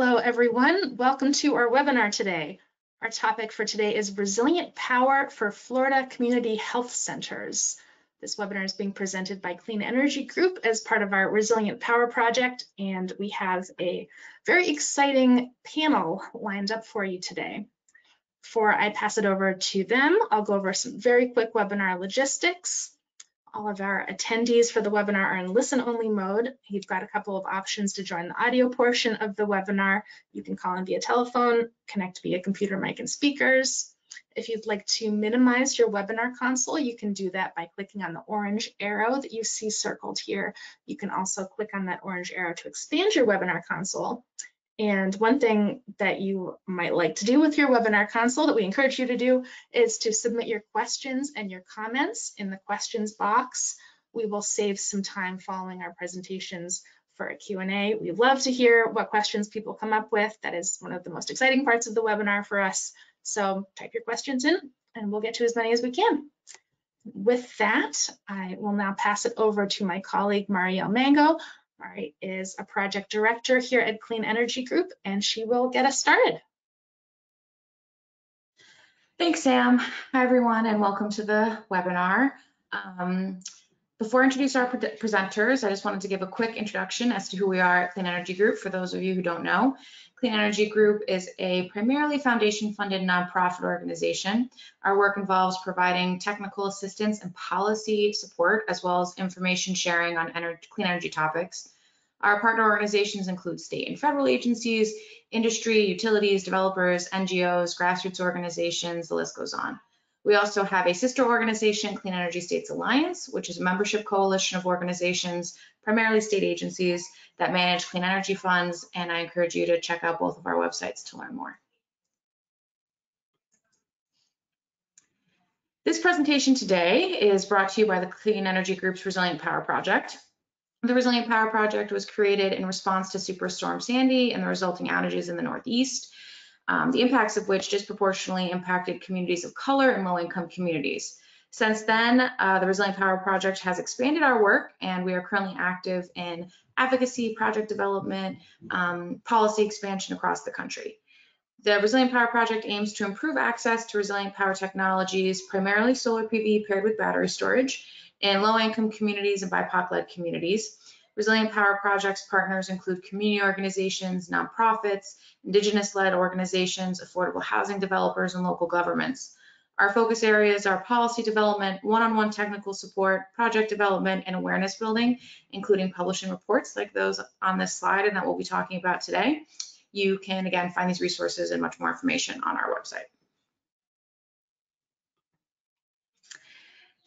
Hello, everyone. Welcome to our webinar today. Our topic for today is Resilient Power for Florida Community Health Centers. This webinar is being presented by Clean Energy Group as part of our Resilient Power project, and we have a very exciting panel lined up for you today. Before I pass it over to them, I'll go over some very quick webinar logistics. All of our attendees for the webinar are in listen-only mode. You've got a couple of options to join the audio portion of the webinar. You can call in via telephone, connect via computer mic and speakers. If you'd like to minimize your webinar console, you can do that by clicking on the orange arrow that you see circled here. You can also click on that orange arrow to expand your webinar console. And one thing that you might like to do with your webinar console that we encourage you to do is to submit your questions and your comments in the questions box. We will save some time following our presentations for a Q&A. We love to hear what questions people come up with. That is one of the most exciting parts of the webinar for us. So type your questions in and we'll get to as many as we can. With that, I will now pass it over to my colleague Marriele Mango, Mari is a project director here at Clean Energy Group, and she will get us started. Thanks, Sam. Hi, everyone, and welcome to the webinar. Um, before I introduce our pre presenters, I just wanted to give a quick introduction as to who we are at Clean Energy Group for those of you who don't know. Clean Energy Group is a primarily foundation-funded nonprofit organization. Our work involves providing technical assistance and policy support, as well as information sharing on energy, clean energy topics. Our partner organizations include state and federal agencies, industry, utilities, developers, NGOs, grassroots organizations, the list goes on. We also have a sister organization, Clean Energy States Alliance, which is a membership coalition of organizations, primarily state agencies, that manage clean energy funds, and I encourage you to check out both of our websites to learn more. This presentation today is brought to you by the Clean Energy Group's Resilient Power Project. The Resilient Power Project was created in response to Superstorm Sandy and the resulting outages in the Northeast um, the impacts of which disproportionately impacted communities of color and low-income communities. Since then, uh, the Resilient Power Project has expanded our work and we are currently active in advocacy, project development, um, policy expansion across the country. The Resilient Power Project aims to improve access to resilient power technologies, primarily solar PV paired with battery storage, in low-income communities and BIPOC-led communities. Resilient Power Project's partners include community organizations, nonprofits, indigenous-led organizations, affordable housing developers, and local governments. Our focus areas are policy development, one-on-one -on -one technical support, project development, and awareness building, including publishing reports like those on this slide and that we'll be talking about today. You can, again, find these resources and much more information on our website.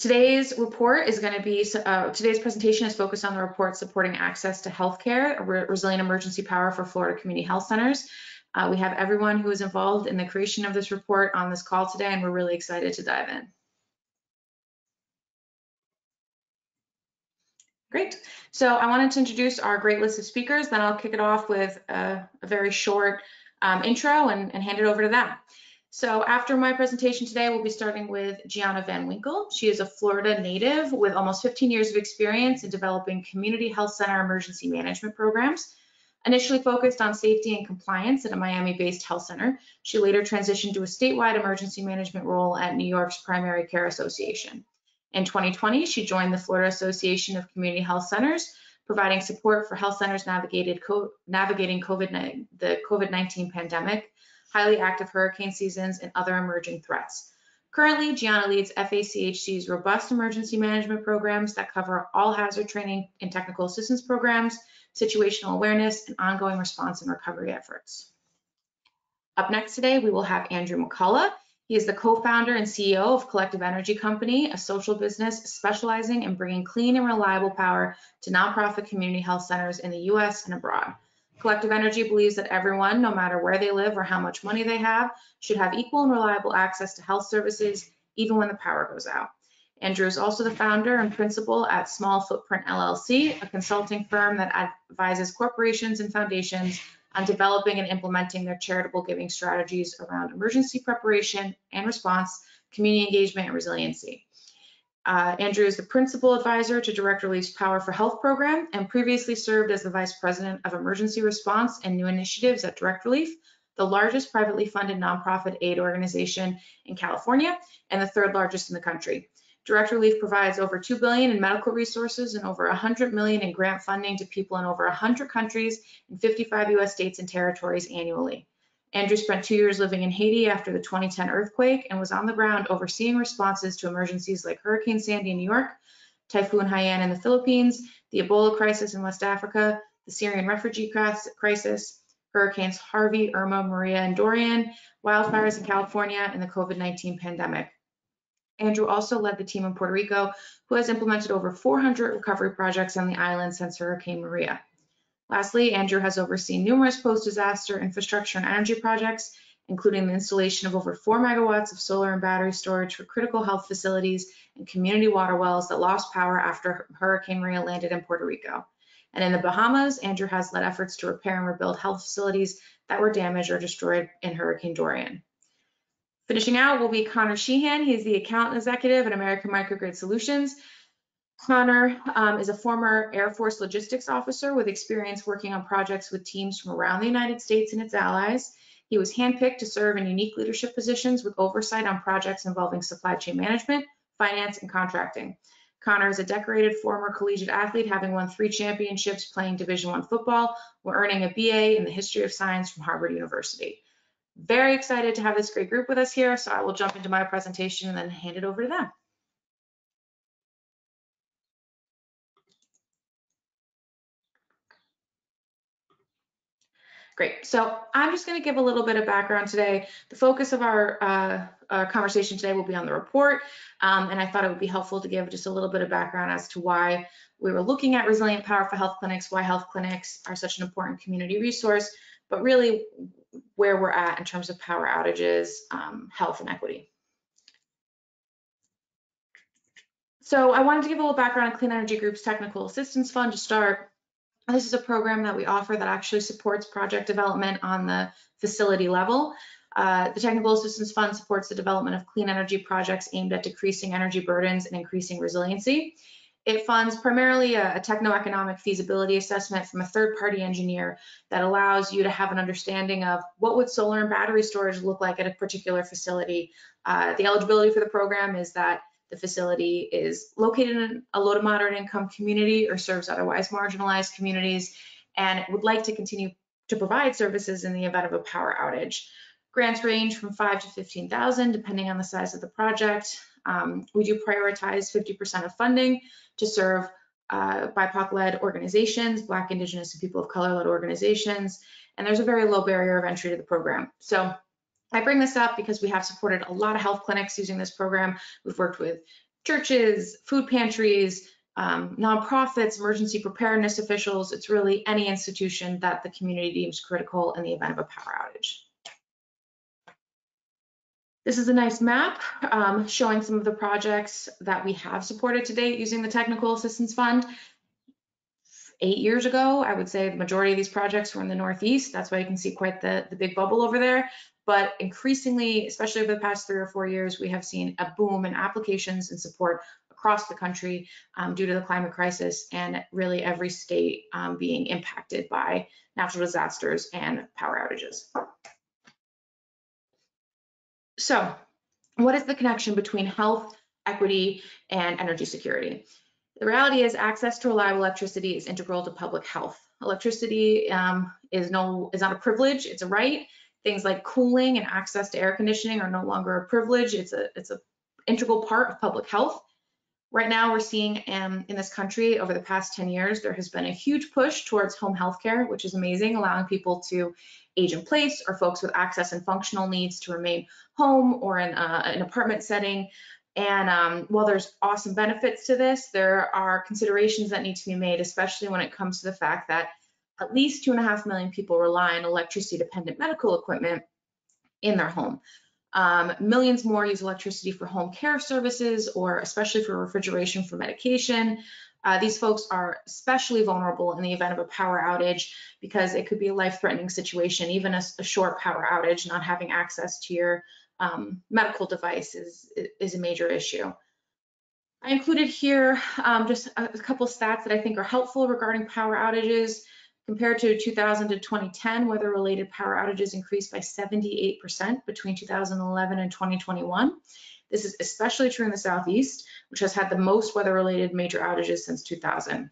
Today's report is going to be, uh, today's presentation is focused on the report supporting access to healthcare, re resilient emergency power for Florida community health centers. Uh, we have everyone who is involved in the creation of this report on this call today, and we're really excited to dive in. Great. So I wanted to introduce our great list of speakers, then I'll kick it off with a, a very short um, intro and, and hand it over to them. So after my presentation today, we'll be starting with Gianna Van Winkle. She is a Florida native with almost 15 years of experience in developing community health center emergency management programs. Initially focused on safety and compliance at a Miami-based health center, she later transitioned to a statewide emergency management role at New York's Primary Care Association. In 2020, she joined the Florida Association of Community Health Centers, providing support for health centers navigated co navigating COVID the COVID-19 pandemic highly active hurricane seasons, and other emerging threats. Currently, Gianna leads FACHC's robust emergency management programs that cover all hazard training and technical assistance programs, situational awareness, and ongoing response and recovery efforts. Up next today, we will have Andrew McCullough. He is the co-founder and CEO of Collective Energy Company, a social business specializing in bringing clean and reliable power to nonprofit community health centers in the U.S. and abroad. Collective Energy believes that everyone, no matter where they live or how much money they have, should have equal and reliable access to health services, even when the power goes out. Andrew is also the founder and principal at Small Footprint LLC, a consulting firm that advises corporations and foundations on developing and implementing their charitable giving strategies around emergency preparation and response, community engagement, and resiliency. Uh, Andrew is the principal advisor to Direct Relief's Power for Health program and previously served as the vice president of emergency response and new initiatives at Direct Relief, the largest privately funded nonprofit aid organization in California and the third largest in the country. Direct Relief provides over 2 billion in medical resources and over 100 million in grant funding to people in over 100 countries and 55 US states and territories annually. Andrew spent two years living in Haiti after the 2010 earthquake and was on the ground overseeing responses to emergencies like Hurricane Sandy in New York, Typhoon Haiyan in the Philippines, the Ebola crisis in West Africa, the Syrian refugee crisis, Hurricanes Harvey, Irma, Maria, and Dorian, wildfires in California, and the COVID-19 pandemic. Andrew also led the team in Puerto Rico, who has implemented over 400 recovery projects on the island since Hurricane Maria. Lastly, Andrew has overseen numerous post-disaster infrastructure and energy projects, including the installation of over 4 megawatts of solar and battery storage for critical health facilities and community water wells that lost power after Hurricane Maria landed in Puerto Rico. And in the Bahamas, Andrew has led efforts to repair and rebuild health facilities that were damaged or destroyed in Hurricane Dorian. Finishing out will be Connor Sheehan. He's the account executive at American Microgrid Solutions. Connor um, is a former Air Force logistics officer with experience working on projects with teams from around the United States and its allies. He was handpicked to serve in unique leadership positions with oversight on projects involving supply chain management, finance, and contracting. Connor is a decorated former collegiate athlete, having won three championships playing Division One football, while earning a BA in the history of science from Harvard University. Very excited to have this great group with us here, so I will jump into my presentation and then hand it over to them. Great. So I'm just going to give a little bit of background today. The focus of our, uh, our conversation today will be on the report, um, and I thought it would be helpful to give just a little bit of background as to why we were looking at resilient power for health clinics, why health clinics are such an important community resource, but really where we're at in terms of power outages, um, health, and equity. So I wanted to give a little background on Clean Energy Group's Technical Assistance Fund to start. This is a program that we offer that actually supports project development on the facility level. Uh, the Technical Assistance Fund supports the development of clean energy projects aimed at decreasing energy burdens and increasing resiliency. It funds primarily a, a techno-economic feasibility assessment from a third-party engineer that allows you to have an understanding of what would solar and battery storage look like at a particular facility. Uh, the eligibility for the program is that the facility is located in a low to moderate income community or serves otherwise marginalized communities and would like to continue to provide services in the event of a power outage. Grants range from five to 15,000 depending on the size of the project. Um, we do prioritize 50% of funding to serve uh, BIPOC-led organizations, Black, Indigenous, and people of color-led organizations, and there's a very low barrier of entry to the program. So I bring this up because we have supported a lot of health clinics using this program. We've worked with churches, food pantries, um, nonprofits, emergency preparedness officials. It's really any institution that the community deems critical in the event of a power outage. This is a nice map um, showing some of the projects that we have supported to date using the Technical Assistance Fund. Eight years ago, I would say the majority of these projects were in the Northeast. That's why you can see quite the, the big bubble over there. But increasingly, especially over the past three or four years, we have seen a boom in applications and support across the country um, due to the climate crisis and really every state um, being impacted by natural disasters and power outages. So what is the connection between health, equity, and energy security? The reality is access to reliable electricity is integral to public health. Electricity um, is no is not a privilege, it's a right things like cooling and access to air conditioning are no longer a privilege. It's a it's a integral part of public health. Right now, we're seeing um, in this country over the past 10 years, there has been a huge push towards home health care, which is amazing, allowing people to age in place or folks with access and functional needs to remain home or in uh, an apartment setting. And um, while there's awesome benefits to this, there are considerations that need to be made, especially when it comes to the fact that at least two and a half million people rely on electricity dependent medical equipment in their home. Um, millions more use electricity for home care services or especially for refrigeration for medication. Uh, these folks are especially vulnerable in the event of a power outage because it could be a life-threatening situation. Even a, a, short power outage, not having access to your um, medical device is, is a major issue. I included here um, just a, a couple stats that I think are helpful regarding power outages. Compared to 2000 to 2010, weather-related power outages increased by 78% between 2011 and 2021. This is especially true in the Southeast, which has had the most weather-related major outages since 2000.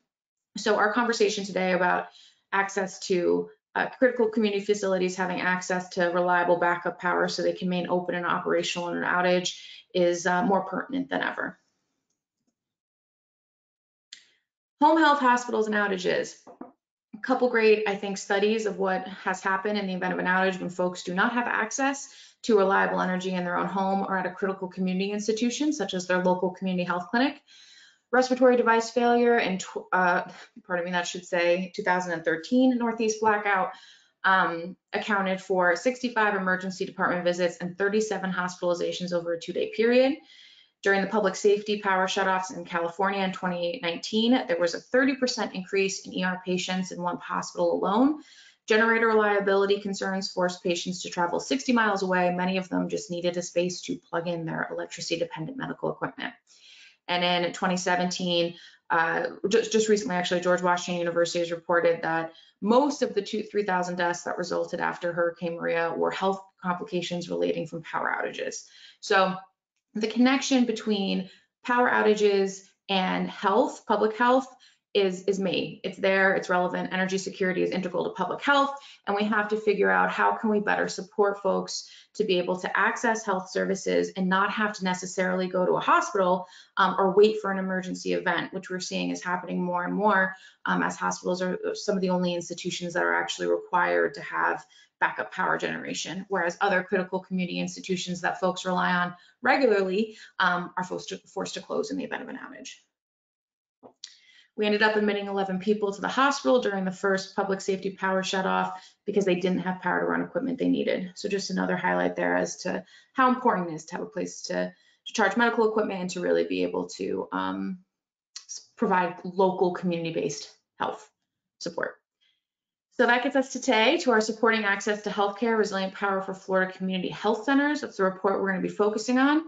So our conversation today about access to uh, critical community facilities having access to reliable backup power so they can remain open and operational in an outage is uh, more pertinent than ever. Home health hospitals and outages. A couple great, I think, studies of what has happened in the event of an outage when folks do not have access to reliable energy in their own home or at a critical community institution, such as their local community health clinic. Respiratory device failure in, uh, pardon me, that should say 2013 Northeast blackout um, accounted for 65 emergency department visits and 37 hospitalizations over a two-day period. During the public safety power shutoffs in California in 2019, there was a 30% increase in ER patients in one hospital alone. Generator reliability concerns forced patients to travel 60 miles away. Many of them just needed a space to plug in their electricity dependent medical equipment. And in 2017, uh, just, just recently, actually, George Washington University has reported that most of the two, 3,000 deaths that resulted after Hurricane Maria were health complications relating from power outages. So the connection between power outages and health, public health, is, is me. It's there, it's relevant. Energy security is integral to public health, and we have to figure out how can we better support folks to be able to access health services and not have to necessarily go to a hospital um, or wait for an emergency event, which we're seeing is happening more and more um, as hospitals are some of the only institutions that are actually required to have backup power generation, whereas other critical community institutions that folks rely on regularly um, are forced to, forced to close in the event of an outage. We ended up admitting 11 people to the hospital during the first public safety power shutoff because they didn't have power to run equipment they needed. So just another highlight there as to how important it is to have a place to, to charge medical equipment and to really be able to um, provide local community-based health support. So that gets us today to our supporting access to healthcare, resilient power for Florida community health centers. That's the report we're going to be focusing on.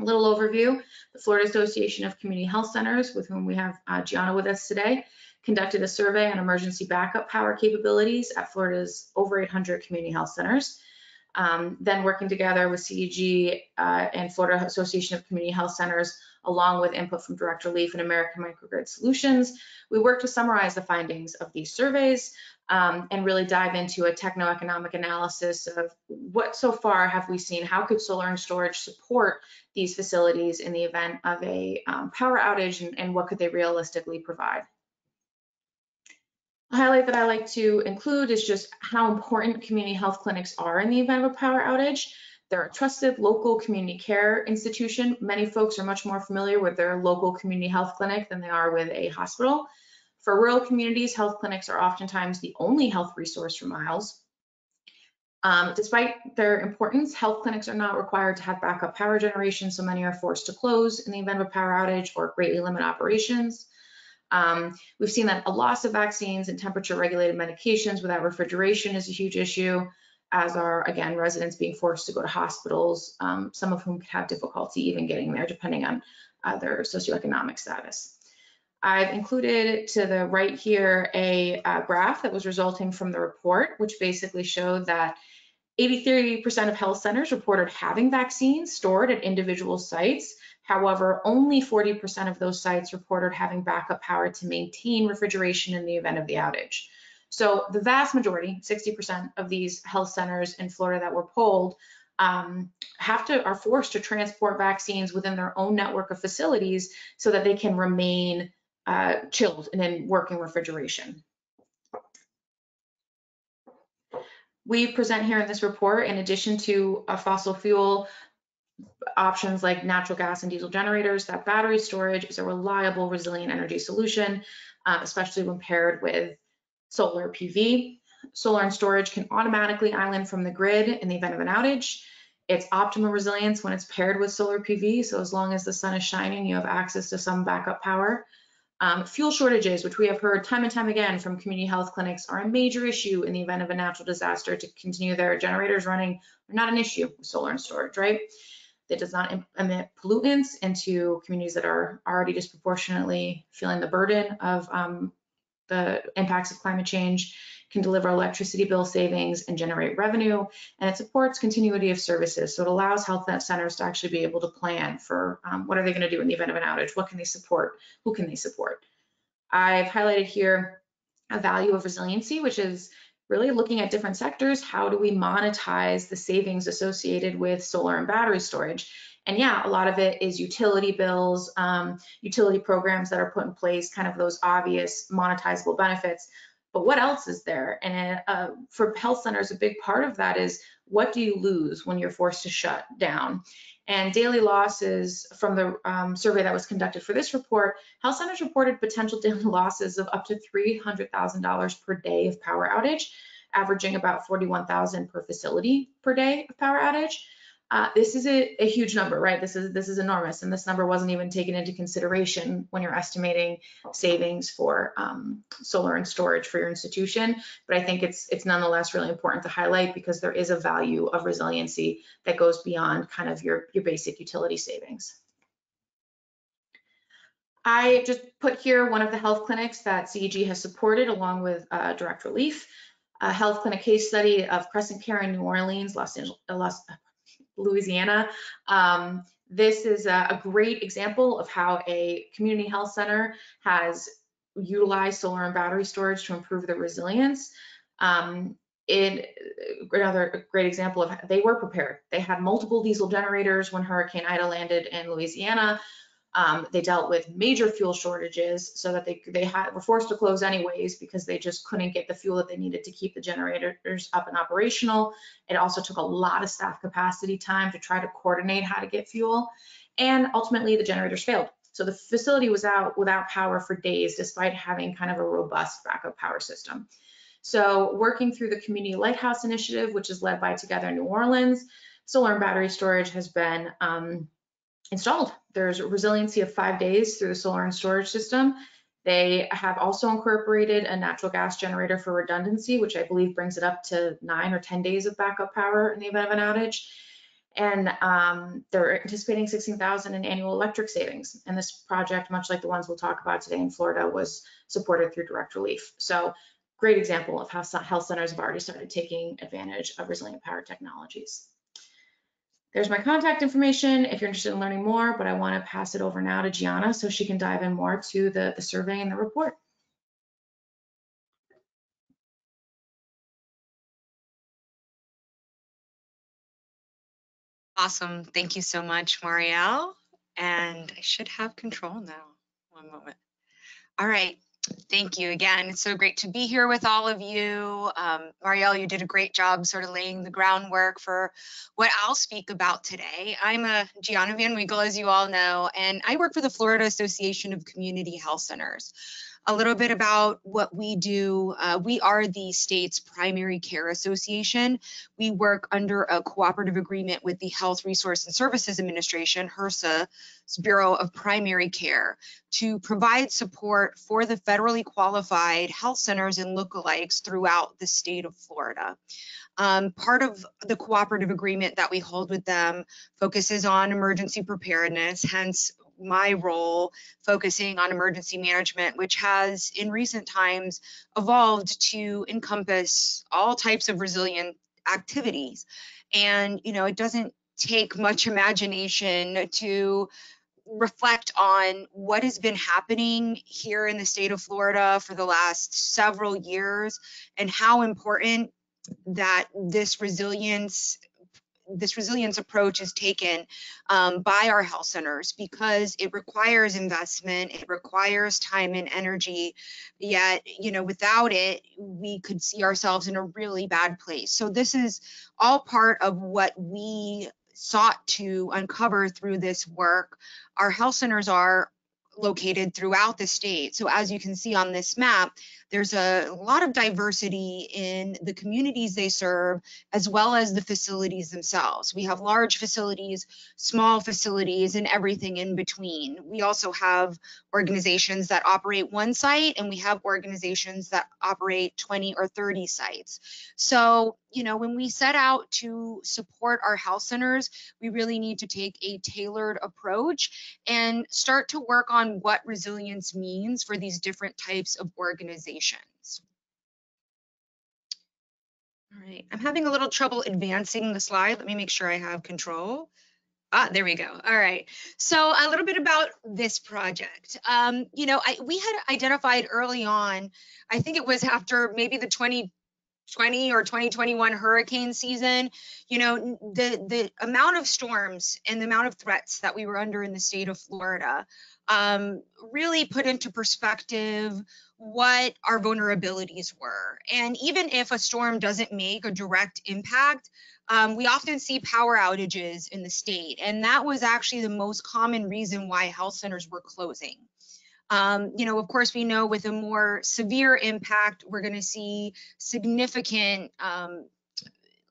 A little overview, the Florida Association of Community Health Centers, with whom we have uh, Gianna with us today, conducted a survey on emergency backup power capabilities at Florida's over 800 community health centers. Um, then working together with CEG uh, and Florida Association of Community Health Centers, along with input from Direct Relief and American Microgrid Solutions, we worked to summarize the findings of these surveys, um, and really dive into a techno-economic analysis of what so far have we seen, how could solar and storage support these facilities in the event of a um, power outage and, and what could they realistically provide. A highlight that I like to include is just how important community health clinics are in the event of a power outage. They're a trusted local community care institution. Many folks are much more familiar with their local community health clinic than they are with a hospital. For rural communities, health clinics are oftentimes the only health resource for miles. Um, despite their importance, health clinics are not required to have backup power generation, so many are forced to close in the event of a power outage or greatly limit operations. Um, we've seen that a loss of vaccines and temperature regulated medications without refrigeration is a huge issue, as are, again, residents being forced to go to hospitals, um, some of whom could have difficulty even getting there depending on uh, their socioeconomic status. I've included to the right here a uh, graph that was resulting from the report, which basically showed that 83% of health centers reported having vaccines stored at individual sites. However, only 40% of those sites reported having backup power to maintain refrigeration in the event of the outage. So the vast majority, 60% of these health centers in Florida that were polled, um, have to are forced to transport vaccines within their own network of facilities so that they can remain uh, chilled and in working refrigeration. We present here in this report, in addition to a fossil fuel options like natural gas and diesel generators, that battery storage is a reliable, resilient energy solution, uh, especially when paired with solar PV. Solar and storage can automatically island from the grid in the event of an outage. It's optimal resilience when it's paired with solar PV. So as long as the sun is shining, you have access to some backup power. Um, fuel shortages, which we have heard time and time again from community health clinics, are a major issue in the event of a natural disaster to continue their generators running. They're not an issue with solar and storage, right? that does not emit pollutants into communities that are already disproportionately feeling the burden of um, the impacts of climate change, can deliver electricity bill savings and generate revenue, and it supports continuity of services. So it allows health net centers to actually be able to plan for um, what are they going to do in the event of an outage? What can they support? Who can they support? I've highlighted here a value of resiliency, which is really looking at different sectors. How do we monetize the savings associated with solar and battery storage? And yeah, a lot of it is utility bills, um, utility programs that are put in place, kind of those obvious monetizable benefits. But what else is there? And uh, for health centers, a big part of that is what do you lose when you're forced to shut down? And daily losses from the um, survey that was conducted for this report, health centers reported potential daily losses of up to $300,000 per day of power outage, averaging about 41,000 per facility per day of power outage. Uh, this is a, a, huge number, right? This is this is enormous, and this number wasn't even taken into consideration when you're estimating savings for um, solar and storage for your institution. But I think it's it's nonetheless really important to highlight because there is a value of resiliency that goes beyond kind of your your basic utility savings. I just put here one of the health clinics that CEG has supported along with uh, Direct Relief, a health clinic case study of Crescent Care in New Orleans, Los Angeles, Los, Louisiana. Um, this is a, a, great example of how a community health center has utilized solar and battery storage to improve their resilience. Um, in another great example of they were prepared. They had multiple diesel generators when Hurricane Ida landed in Louisiana. Um, they dealt with major fuel shortages so that they they had were forced to close anyways because they just couldn't get the fuel that they needed to keep the generators up and operational. It also took a lot of staff capacity time to try to coordinate how to get fuel. And ultimately the generators failed. So the facility was out without power for days despite having kind of a robust backup power system. So working through the Community Lighthouse Initiative, which is led by Together New Orleans, solar and battery storage has been um, installed. There's a resiliency of five days through the solar and storage system. They have also incorporated a natural gas generator for redundancy, which I believe brings it up to nine or 10 days of backup power in the event of an outage. And um, they're anticipating 16,000 in annual electric savings. And this project, much like the ones we'll talk about today in Florida, was supported through direct relief. So great example of how health centers have already started taking advantage of resilient power technologies. There's my contact information if you're interested in learning more, but I want to pass it over now to Gianna so she can dive in more to the, the survey and the report. Awesome. Thank you so much, Marriele. And I should have control now. One moment. All right. Thank you again. It's so great to be here with all of you. Um, Marriele, you did a great job sort of laying the groundwork for what I'll speak about today. I'm a Gianna Van Winkle, as you all know, and I work for the Florida Association of Community Health Centers a little bit about what we do. Uh, we are the state's primary care association. We work under a cooperative agreement with the Health Resource and Services Administration, HRSA's Bureau of Primary Care, to provide support for the federally qualified health centers and lookalikes throughout the state of Florida. Um, part of the cooperative agreement that we hold with them focuses on emergency preparedness, hence my role focusing on emergency management, which has in recent times evolved to encompass all types of resilient activities. And, you know, it doesn't take much imagination to reflect on what has been happening here in the state of Florida for the last several years and how important that this resilience this resilience approach is taken um, by our health centers because it requires investment, it requires time and energy. Yet, you know, without it, we could see ourselves in a really bad place. So this is all part of what we sought to uncover through this work. Our health centers are located throughout the state. So as you can see on this map, there's a lot of diversity in the communities they serve, as well as the facilities themselves. We have large facilities, small facilities, and everything in between. We also have organizations that operate one site, and we have organizations that operate 20 or 30 sites. So you know, when we set out to support our health centers, we really need to take a tailored approach and start to work on what resilience means for these different types of organizations. All right, I'm having a little trouble advancing the slide. Let me make sure I have control. Ah, there we go. All right. So a little bit about this project. Um, you know, I, we had identified early on, I think it was after maybe the 2020 or 2021 hurricane season, you know, the, the amount of storms and the amount of threats that we were under in the state of Florida um, really put into perspective what our vulnerabilities were. And even if a storm doesn't make a direct impact, um, we often see power outages in the state, and that was actually the most common reason why health centers were closing. Um, you know, of course, we know with a more severe impact, we're going to see significant um,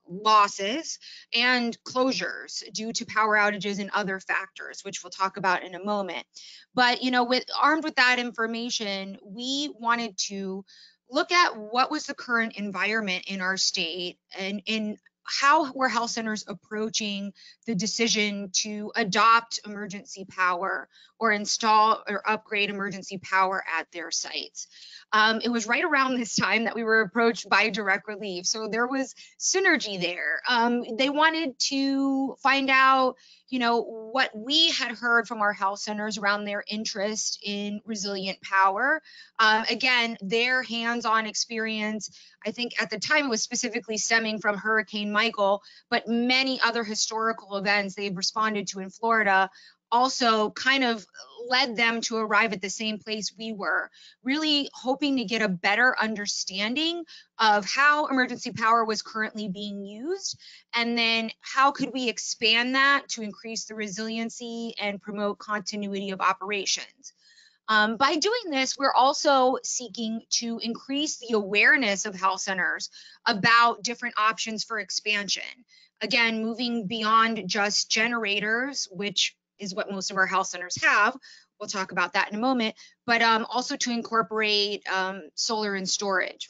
losses and closures due to power outages and other factors, which we'll talk about in a moment. But, you know, with armed with that information, we wanted to look at what was the current environment in our state and in how were health centers approaching the decision to adopt emergency power or install or upgrade emergency power at their sites? Um, it was right around this time that we were approached by direct relief. So there was synergy there. Um, they wanted to find out, you know, what we had heard from our health centers around their interest in resilient power. Um, again, their hands-on experience, I think at the time it was specifically stemming from Hurricane Michael, but many other historical events they've responded to in Florida also kind of led them to arrive at the same place we were, really hoping to get a better understanding of how emergency power was currently being used, and then how could we expand that to increase the resiliency and promote continuity of operations. Um, by doing this, we're also seeking to increase the awareness of health centers about different options for expansion. Again, moving beyond just generators, which is what most of our health centers have. We'll talk about that in a moment, but um, also to incorporate um, solar and storage.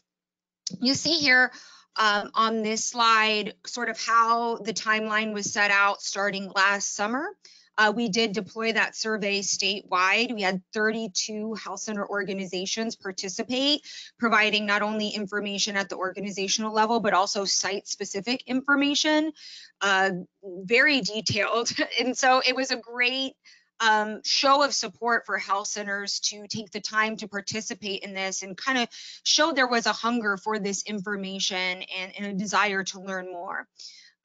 You see here um, on this slide sort of how the timeline was set out starting last summer. Uh, we did deploy that survey statewide. We had 32 health center organizations participate, providing not only information at the organizational level, but also site specific information, uh, very detailed. And so it was a great um, show of support for health centers to take the time to participate in this and kind of show there was a hunger for this information and, and a desire to learn more.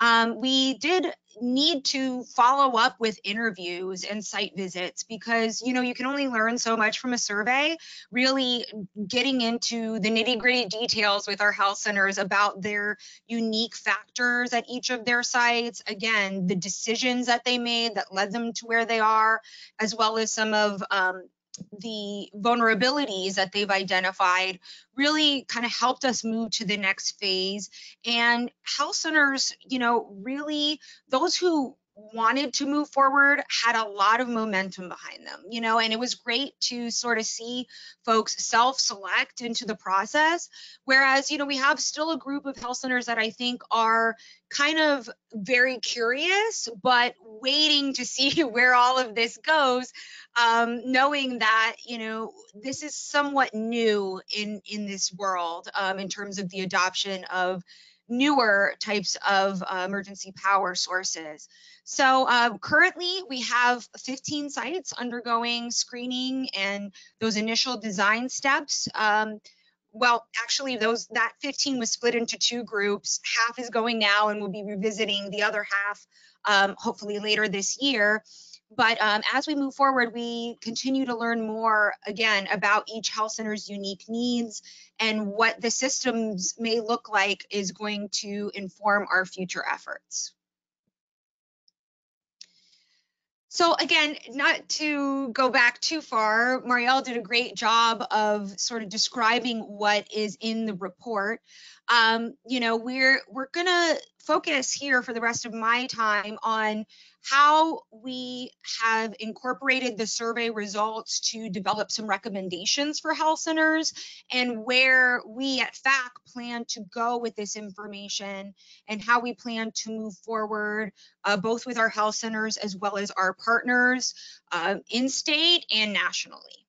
Um, we did need to follow up with interviews and site visits because you know you can only learn so much from a survey. Really getting into the nitty gritty details with our health centers about their unique factors at each of their sites. Again the decisions that they made that led them to where they are as well as some of um, the vulnerabilities that they've identified really kind of helped us move to the next phase. And health centers, you know, really those who wanted to move forward had a lot of momentum behind them, you know, and it was great to sort of see folks self select into the process. Whereas, you know, we have still a group of health centers that I think are kind of very curious, but waiting to see where all of this goes, um, knowing that, you know, this is somewhat new in, in this world um, in terms of the adoption of newer types of uh, emergency power sources. So uh, currently we have 15 sites undergoing screening and those initial design steps. Um, well, actually those that 15 was split into two groups. Half is going now and we'll be revisiting the other half um, hopefully later this year. But um, as we move forward, we continue to learn more, again, about each health center's unique needs and what the systems may look like is going to inform our future efforts. So again, not to go back too far, Marriele did a great job of sort of describing what is in the report. Um, you know, we're we're gonna focus here for the rest of my time on how we have incorporated the survey results to develop some recommendations for health centers and where we at FAC plan to go with this information and how we plan to move forward, uh, both with our health centers as well as our partners uh, in state and nationally.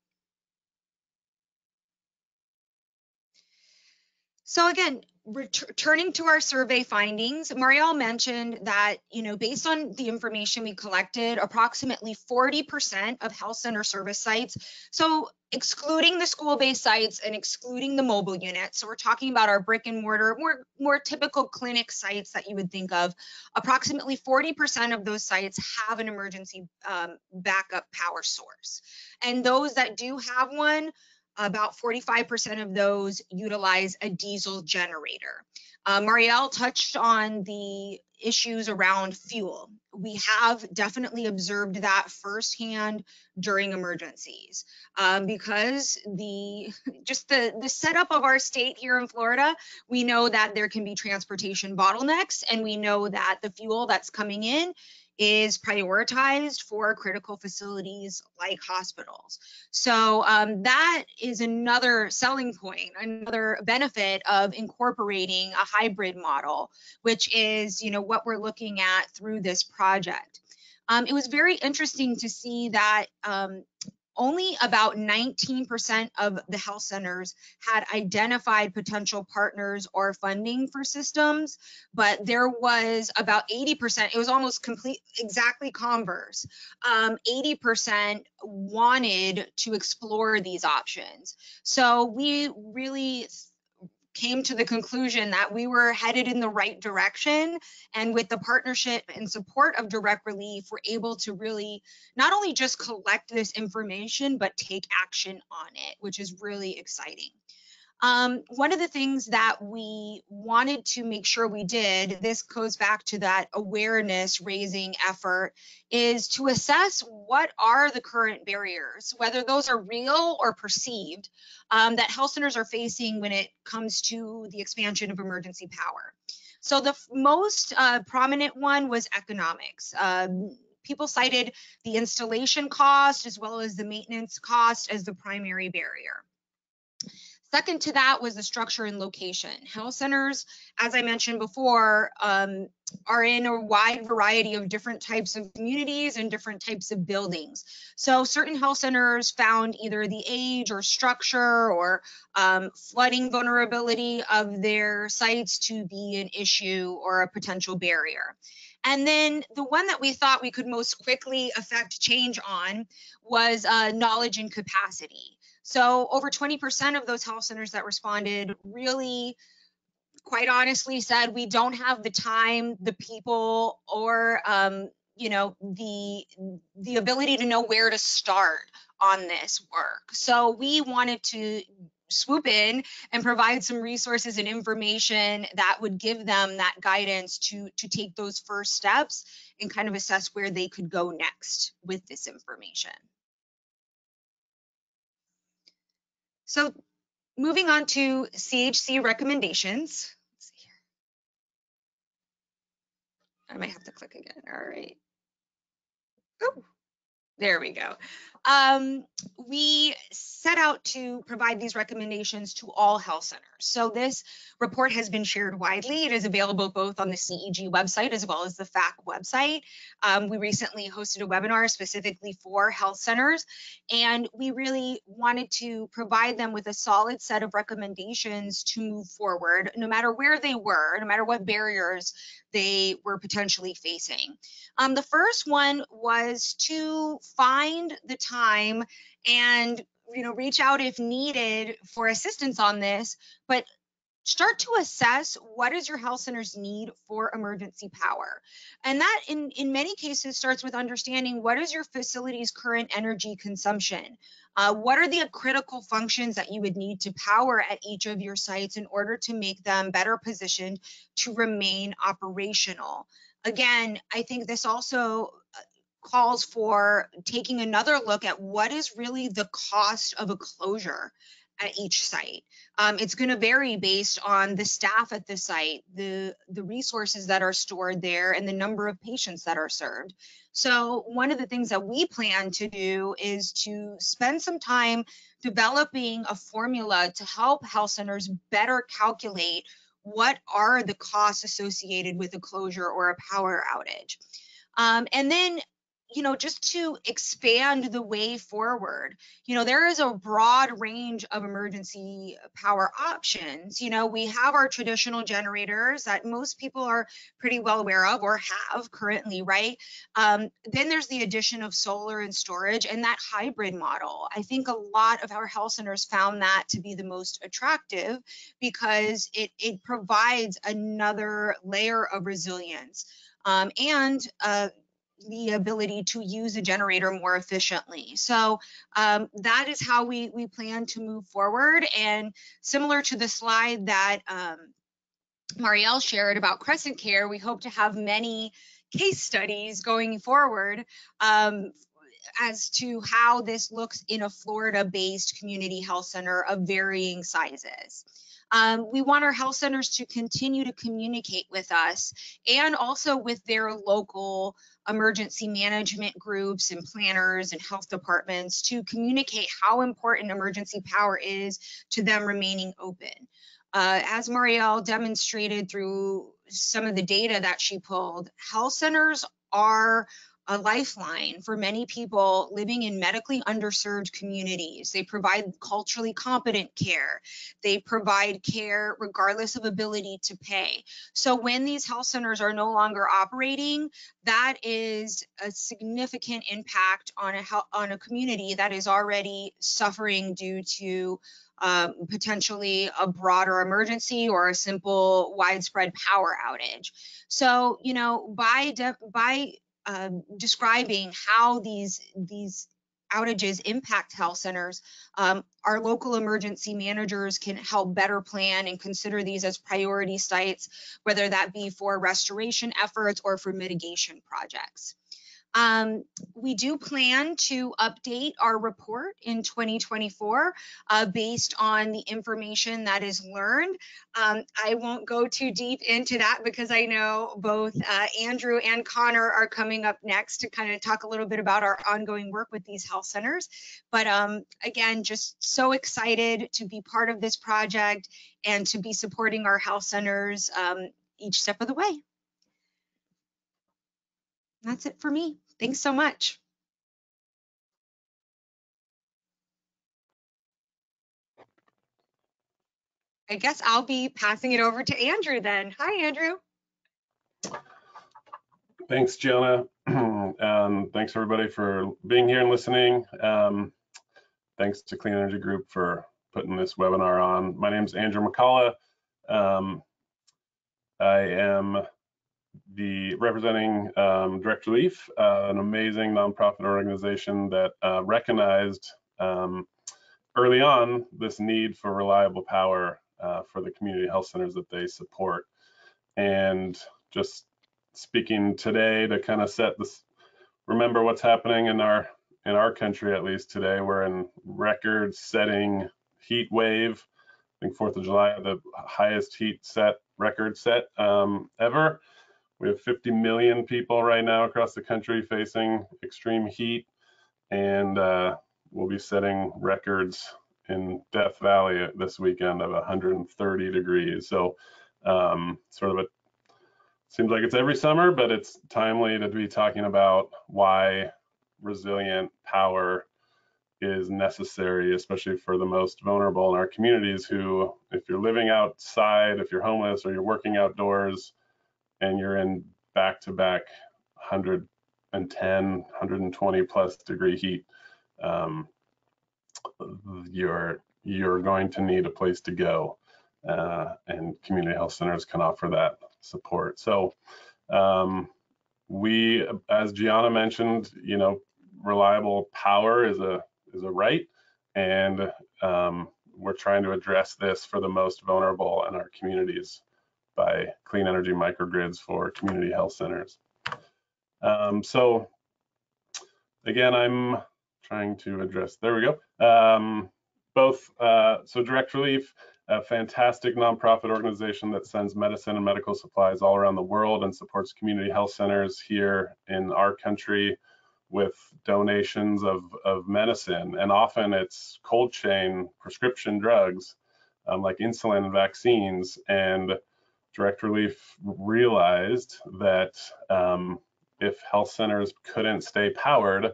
So again, returning to our survey findings, Marriele mentioned that, you know, based on the information we collected, approximately 40% of health center service sites, so excluding the school-based sites and excluding the mobile units, so we're talking about our brick and mortar, more, more typical clinic sites that you would think of, approximately 40% of those sites have an emergency um, backup power source. And those that do have one, about 45% of those utilize a diesel generator. Uh, Marriele touched on the issues around fuel. We have definitely observed that firsthand during emergencies um, because the just the the setup of our state here in Florida, we know that there can be transportation bottlenecks, and we know that the fuel that's coming in is prioritized for critical facilities like hospitals. So um, that is another selling point, another benefit of incorporating a hybrid model, which is, you know, what we're looking at through this project. Um, it was very interesting to see that um, only about 19% of the health centers had identified potential partners or funding for systems, but there was about 80%, it was almost complete, exactly converse. Um, 80% wanted to explore these options. So we really came to the conclusion that we were headed in the right direction. And with the partnership and support of Direct Relief, we're able to really not only just collect this information, but take action on it, which is really exciting. Um, one of the things that we wanted to make sure we did, this goes back to that awareness raising effort, is to assess what are the current barriers, whether those are real or perceived, um, that health centers are facing when it comes to the expansion of emergency power. So the most uh, prominent one was economics. Um, people cited the installation cost as well as the maintenance cost as the primary barrier. Second to that was the structure and location. Health centers, as I mentioned before, um, are in a wide variety of different types of communities and different types of buildings. So certain health centers found either the age or structure or um, flooding vulnerability of their sites to be an issue or a potential barrier. And then the one that we thought we could most quickly affect change on was uh, knowledge and capacity. So over 20% of those health centers that responded really quite honestly said we don't have the time, the people, or um, you know the the ability to know where to start on this work. So we wanted to swoop in and provide some resources and information that would give them that guidance to to take those first steps and kind of assess where they could go next with this information. So moving on to CHC recommendations. Let's see here. I might have to click again. All right. Oh, there we go. Um, we set out to provide these recommendations to all health centers. So this report has been shared widely. It is available both on the CEG website as well as the FAC website. Um, we recently hosted a webinar specifically for health centers, and we really wanted to provide them with a solid set of recommendations to move forward, no matter where they were, no matter what barriers they were potentially facing. Um, the first one was to find the time and you know reach out if needed for assistance on this but start to assess what is your health center's need for emergency power? And that in in many cases starts with understanding what is your facility's current energy consumption? Uh, what are the critical functions that you would need to power at each of your sites in order to make them better positioned to remain operational? Again i think this also calls for taking another look at what is really the cost of a closure at each site. Um, it's going to vary based on the staff at the site, the, the resources that are stored there, and the number of patients that are served. So one of the things that we plan to do is to spend some time developing a formula to help health centers better calculate what are the costs associated with a closure or a power outage. Um, and then you know, just to expand the way forward, you know, there is a broad range of emergency power options. You know, we have our traditional generators that most people are pretty well aware of or have currently, right? Um, then there's the addition of solar and storage and that hybrid model. I think a lot of our health centers found that to be the most attractive because it, it provides another layer of resilience. Um, and uh, the ability to use a generator more efficiently. So um, that is how we, we plan to move forward. And similar to the slide that um, Marriele shared about Crescent Care, we hope to have many case studies going forward um, as to how this looks in a Florida-based community health center of varying sizes. Um, we want our health centers to continue to communicate with us and also with their local emergency management groups and planners and health departments to communicate how important emergency power is to them remaining open. Uh, as Marriele demonstrated through some of the data that she pulled, health centers are a lifeline for many people living in medically underserved communities. They provide culturally competent care. They provide care regardless of ability to pay. So when these health centers are no longer operating, that is a significant impact on a on a community that is already suffering due to um, potentially a broader emergency or a simple widespread power outage. So, you know, by by um, describing how these these outages impact health centers, um, our local emergency managers can help better plan and consider these as priority sites, whether that be for restoration efforts or for mitigation projects. Um, we do plan to update our report in 2024 uh, based on the information that is learned. Um, I won't go too deep into that because I know both uh, Andrew and Connor are coming up next to kind of talk a little bit about our ongoing work with these health centers. But um, again, just so excited to be part of this project and to be supporting our health centers um, each step of the way. That's it for me. Thanks so much. I guess I'll be passing it over to Andrew then. Hi, Andrew. Thanks, Gianna. and thanks everybody for being here and listening. Um, thanks to Clean Energy Group for putting this webinar on. My name is Andrew McCullough. Um, I am the representing um, Direct Relief, uh, an amazing nonprofit organization that uh, recognized um, early on this need for reliable power uh, for the community health centers that they support. And just speaking today to kind of set this, remember what's happening in our in our country at least today. We're in record-setting heat wave. I think Fourth of July, the highest heat set record set um, ever. We have 50 million people right now across the country facing extreme heat, and uh, we'll be setting records in Death Valley this weekend of 130 degrees. So, um, sort of a seems like it's every summer, but it's timely to be talking about why resilient power is necessary, especially for the most vulnerable in our communities who, if you're living outside, if you're homeless or you're working outdoors, and you're in back to back 110, 120 plus degree heat, um, you're you're going to need a place to go, uh, and community health centers can offer that support. So um, we, as Gianna mentioned, you know, reliable power is a is a right, and um, we're trying to address this for the most vulnerable in our communities by clean energy microgrids for community health centers. Um, so again, I'm trying to address, there we go. Um, both, uh, so Direct Relief, a fantastic nonprofit organization that sends medicine and medical supplies all around the world and supports community health centers here in our country with donations of, of medicine. And often it's cold chain prescription drugs um, like insulin and vaccines. And Direct Relief realized that um, if health centers couldn't stay powered,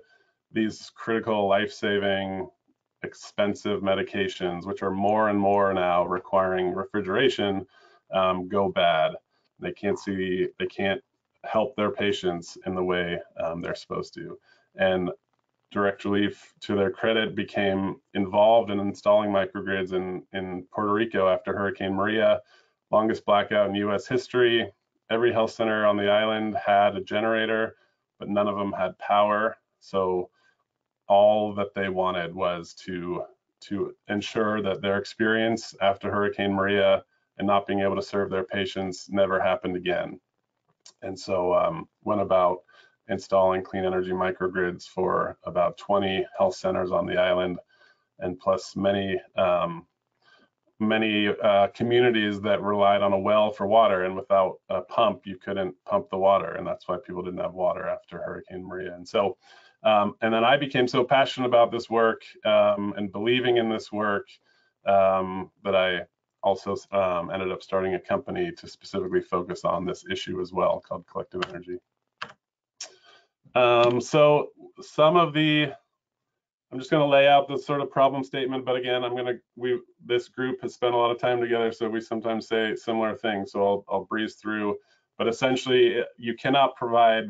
these critical life-saving expensive medications, which are more and more now requiring refrigeration, um, go bad. They can't see, they can't help their patients in the way um, they're supposed to. And Direct Relief, to their credit, became involved in installing microgrids in, in Puerto Rico after Hurricane Maria, longest blackout in US history. Every health center on the island had a generator, but none of them had power. So all that they wanted was to to ensure that their experience after Hurricane Maria and not being able to serve their patients never happened again. And so um, went about installing clean energy microgrids for about 20 health centers on the island, and plus many um, many uh, communities that relied on a well for water, and without a pump, you couldn't pump the water, and that's why people didn't have water after Hurricane Maria. And so um, and then I became so passionate about this work um, and believing in this work um, that I also um, ended up starting a company to specifically focus on this issue as well called Collective Energy. Um, so some of the, I'm just going to lay out the sort of problem statement, but again, I'm going to, we, this group has spent a lot of time together, so we sometimes say similar things, so I'll, I'll breeze through. But essentially, you cannot provide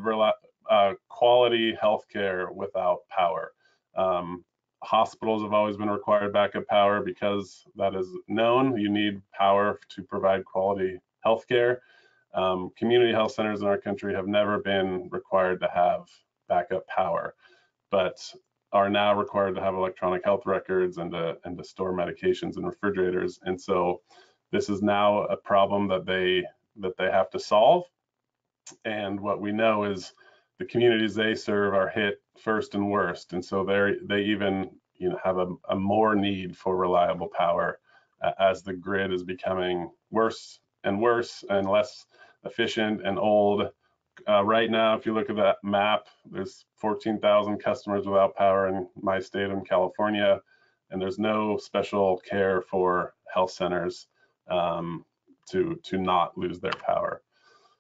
uh, quality healthcare without power. Um, hospitals have always been required backup power because that is known. You need power to provide quality healthcare. Um, community health centers in our country have never been required to have backup power, but are now required to have electronic health records and to, and to store medications in refrigerators. And so this is now a problem that they that they have to solve. And what we know is the communities they serve are hit first and worst, and so they they even you know have a, a more need for reliable power uh, as the grid is becoming worse and worse and less efficient and old. Uh, right now, if you look at that map, there's 14,000 customers without power in my state in California, and there's no special care for health centers um, to to not lose their power.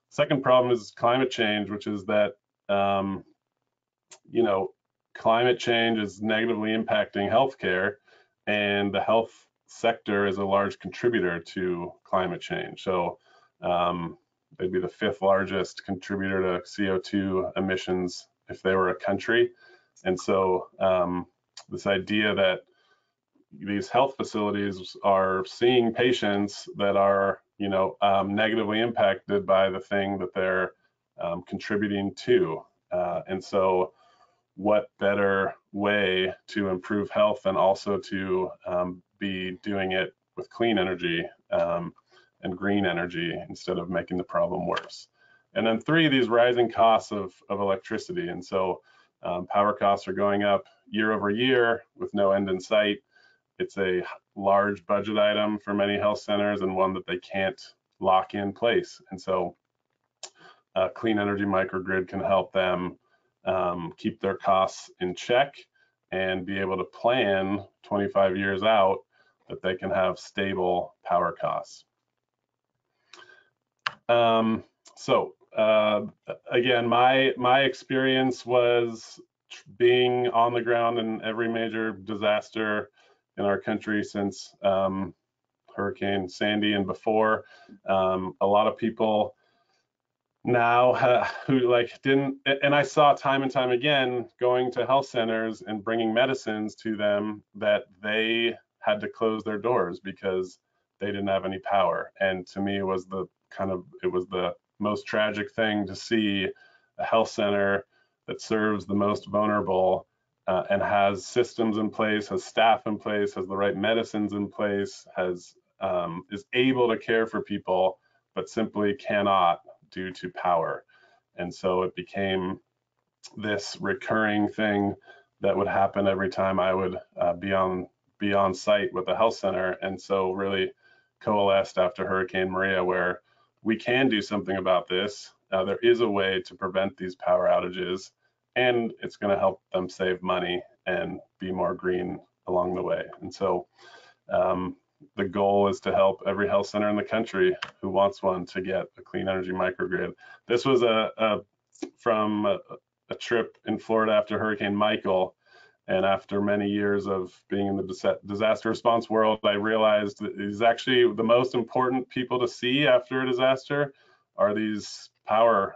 Second problem is climate change, which is that um, you know, climate change is negatively impacting healthcare, and the health sector is a large contributor to climate change. So um, they'd be the fifth largest contributor to CO2 emissions if they were a country. And so um, this idea that these health facilities are seeing patients that are, you know, um, negatively impacted by the thing that they're um, contributing to. Uh, and so what better way to improve health and also to um, be doing it with clean energy um, and green energy instead of making the problem worse. And then three, these rising costs of, of electricity. And so um, power costs are going up year over year with no end in sight. It's a large budget item for many health centers and one that they can't lock in place. And so a clean energy microgrid can help them um, keep their costs in check and be able to plan 25 years out that they can have stable power costs. Um, so uh, again, my my experience was being on the ground in every major disaster in our country since um, Hurricane Sandy and before. Um, a lot of people now uh, who like didn't and i saw time and time again going to health centers and bringing medicines to them that they had to close their doors because they didn't have any power and to me it was the kind of it was the most tragic thing to see a health center that serves the most vulnerable uh, and has systems in place has staff in place has the right medicines in place has um, is able to care for people but simply cannot due to power. And so it became this recurring thing that would happen every time I would uh, be on be on site with the health center. And so really coalesced after Hurricane Maria where we can do something about this. Uh, there is a way to prevent these power outages and it's going to help them save money and be more green along the way. And so um, the goal is to help every health center in the country who wants one to get a clean energy microgrid. This was a, a from a, a, trip in Florida after Hurricane Michael. And after many years of being in the disaster response world, I realized that is actually the most important people to see after a disaster are these power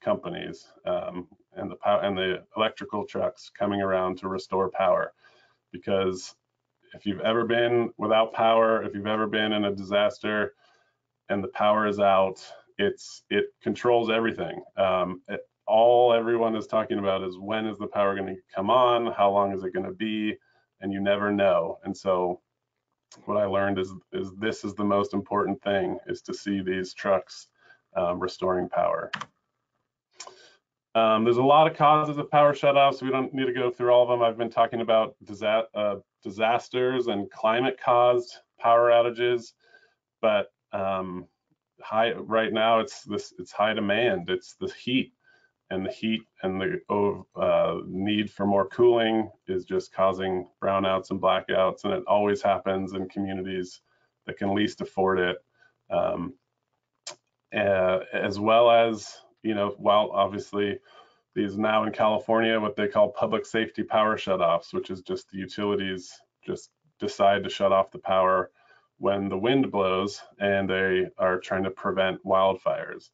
companies um, and the power and the electrical trucks coming around to restore power because if you've ever been without power, if you've ever been in a disaster and the power is out, it's it controls everything. Um, it, all everyone is talking about is when is the power going to come on, how long is it going to be, and you never know. And so what I learned is is this is the most important thing is to see these trucks um, restoring power. Um, there's a lot of causes of power shutoffs. We don't need to go through all of them. I've been talking about disa uh, disasters and climate caused power outages, but um, high right now it's this it's high demand. It's the heat and the heat and the uh, need for more cooling is just causing brownouts and blackouts, and it always happens in communities that can least afford it. Um, uh, as well as you know, while obviously these now in California, what they call public safety power shutoffs, which is just the utilities just decide to shut off the power when the wind blows and they are trying to prevent wildfires.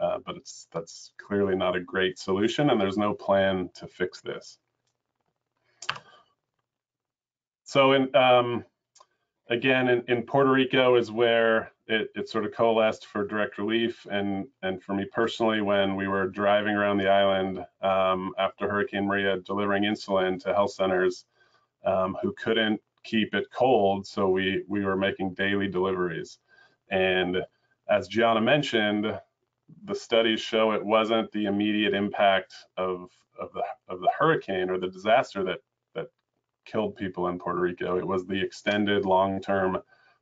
Uh, but it's that's clearly not a great solution and there's no plan to fix this. So in, um, again, in, in Puerto Rico is where it, it sort of coalesced for direct relief. And, and for me personally, when we were driving around the island um, after Hurricane Maria, delivering insulin to health centers um, who couldn't keep it cold. So we, we were making daily deliveries. And as Gianna mentioned, the studies show it wasn't the immediate impact of, of, the, of the hurricane or the disaster that, that killed people in Puerto Rico. It was the extended long-term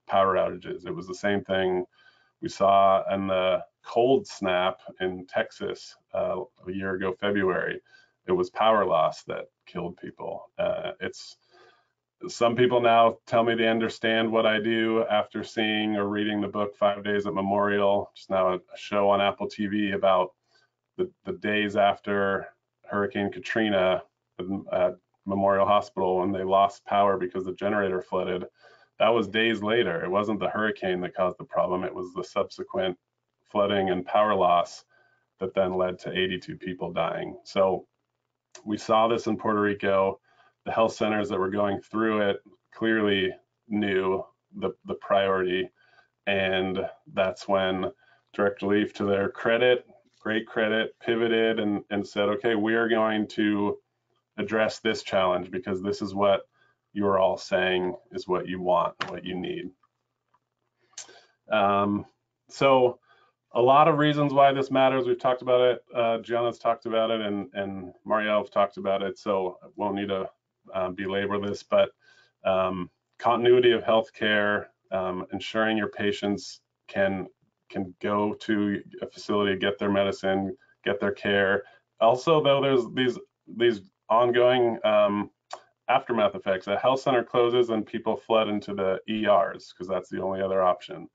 power outages. It was the same thing we saw in the cold snap in Texas uh, a year ago, February. It was power loss that killed people. Uh, it's some people now tell me they understand what I do after seeing or reading the book Five Days at Memorial, just now a show on Apple TV about the, the days after Hurricane Katrina at Memorial Hospital when they lost power because the generator flooded that was days later. It wasn't the hurricane that caused the problem. It was the subsequent flooding and power loss that then led to 82 people dying. So we saw this in Puerto Rico. The health centers that were going through it clearly knew the, the priority. And that's when Direct Relief, to their credit, great credit, pivoted and, and said, okay, we are going to address this challenge because this is what you're all saying is what you want, what you need. Um, so a lot of reasons why this matters. We've talked about it. Uh, Gianna's talked about it, and and Marriele talked about it. So I won't need to uh, belabor this, but um, continuity of healthcare, um, ensuring your patients can can go to a facility, get their medicine, get their care. Also, though, there's these these ongoing um, aftermath effects. A health center closes and people flood into the ERs because that's the only other option.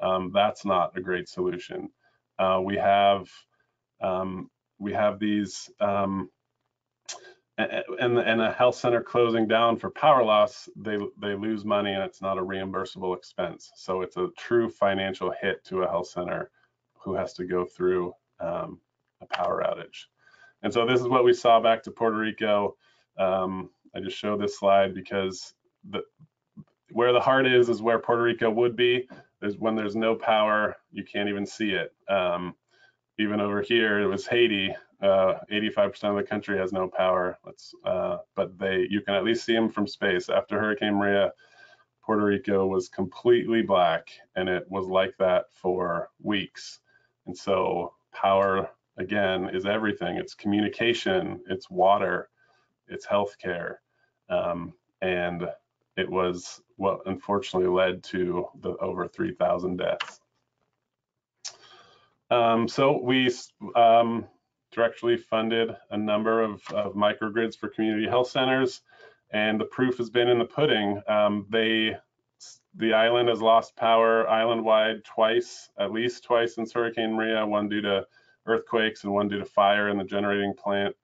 Um, that's not a great solution. Uh, we have um, we have these um, and and a health center closing down for power loss, they they lose money and it's not a reimbursable expense. So it's a true financial hit to a health center who has to go through um, a power outage. And so this is what we saw back to Puerto Rico. Um, I just show this slide because the where the heart is is where Puerto Rico would be. There's when there's no power, you can't even see it. Um, even over here, it was Haiti. 85% uh, of the country has no power. Uh, but they, you can at least see them from space. After Hurricane Maria, Puerto Rico was completely black, and it was like that for weeks. And so, power again is everything. It's communication, it's water, it's healthcare. Um, and it was what unfortunately led to the over 3,000 deaths. Um, so we um, directly funded a number of, of, microgrids for community health centers, and the proof has been in the pudding. Um, they, the island has lost power island-wide twice, at least twice since Hurricane Maria, one due to earthquakes and one due to fire in the generating plant.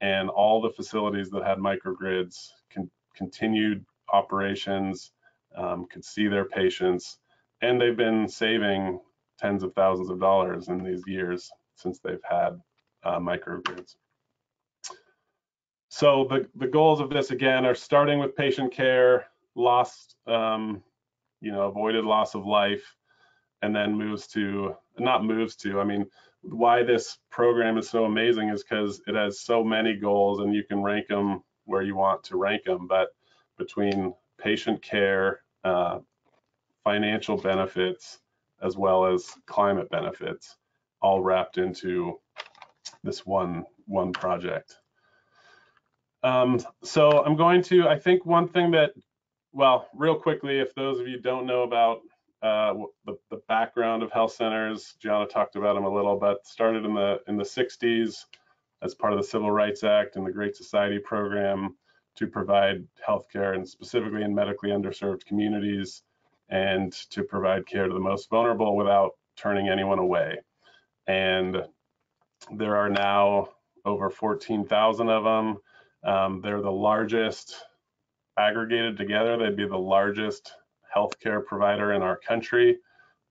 And all the facilities that had microgrids con continued operations, um, could see their patients, and they've been saving tens of thousands of dollars in these years since they've had uh, microgrids. So the, the goals of this again are starting with patient care, lost, um, you know, avoided loss of life, and then moves to, not moves to, I mean, why this program is so amazing is because it has so many goals and you can rank them where you want to rank them. But between patient care, uh, financial benefits, as well as climate benefits, all wrapped into this one one project. Um, so I'm going to, I think one thing that, well, real quickly, if those of you don't know about uh, the, the, background of health centers, Gianna talked about them a little, but started in the in the 60s as part of the Civil Rights Act and the Great Society program to provide healthcare and specifically in medically underserved communities and to provide care to the most vulnerable without turning anyone away. And there are now over 14,000 of them. Um, they're the largest, aggregated together, they'd be the largest healthcare provider in our country.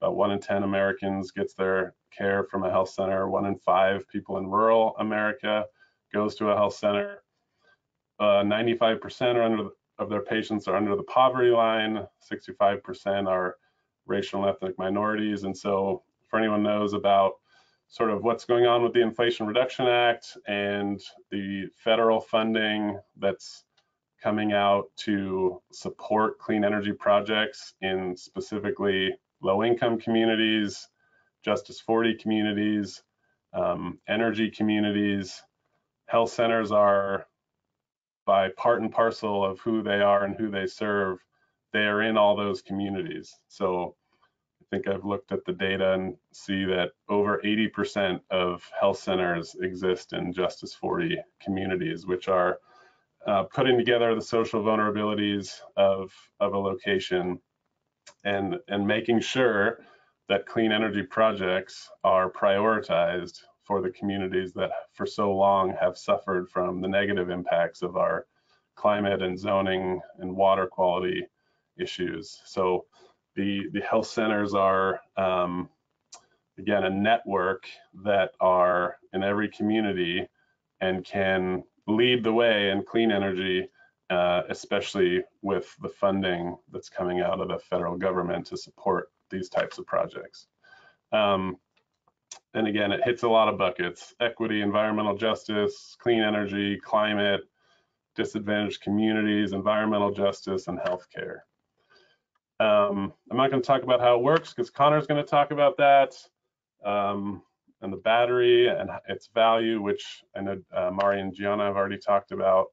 About one in 10 Americans gets their care from a health center. One in five people in rural America goes to a health center. 95% uh, are under of their patients are under the poverty line. 65% are racial and ethnic minorities. And so, for anyone knows about sort of what's going on with the Inflation Reduction Act and the federal funding that's coming out to support clean energy projects in specifically low income communities, Justice 40 communities, um, energy communities. Health centers are by part and parcel of who they are and who they serve, they are in all those communities. So think I've looked at the data and see that over 80% of health centers exist in Justice 40 communities, which are uh, putting together the social vulnerabilities of, of a location and, and making sure that clean energy projects are prioritized for the communities that for so long have suffered from the negative impacts of our climate and zoning and water quality issues. So the, the health centers are, um, again, a network that are in every community and can lead the way in clean energy, uh, especially with the funding that's coming out of the federal government to support these types of projects. Um, and again, it hits a lot of buckets, equity, environmental justice, clean energy, climate, disadvantaged communities, environmental justice, and healthcare. Um, I'm not going to talk about how it works because Connor's going to talk about that um, and the battery and its value, which I know uh, Mari and Gianna have already talked about.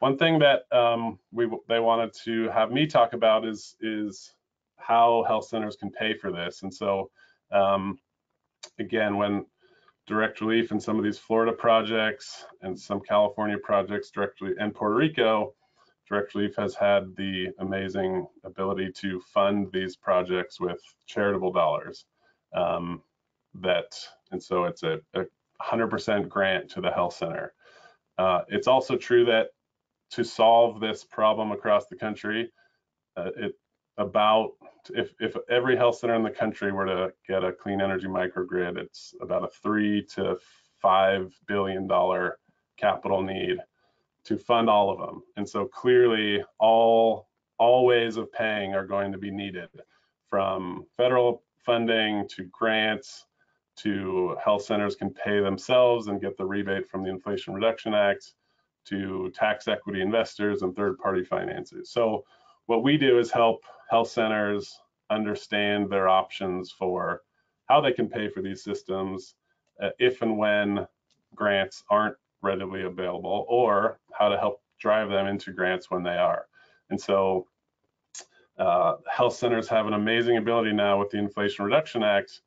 One thing that um, we they wanted to have me talk about is is how health centers can pay for this. And so um, again, when direct relief in some of these Florida projects and some California projects directly and Puerto Rico, direct relief has had the amazing ability to fund these projects with charitable dollars. Um, that and so it's a, a 100% grant to the health center. Uh, it's also true that to solve this problem across the country, uh, it about if if every health center in the country were to get a clean energy microgrid, it's about a three to five billion dollar capital need to fund all of them. And so clearly all all ways of paying are going to be needed from federal funding to grants to health centers can pay themselves and get the rebate from the Inflation Reduction Act to tax equity investors and third party finances. So what we do is help health centers understand their options for how they can pay for these systems uh, if and when grants aren't readily available or how to help drive them into grants when they are. And so uh, health centers have an amazing ability now with the Inflation Reduction Act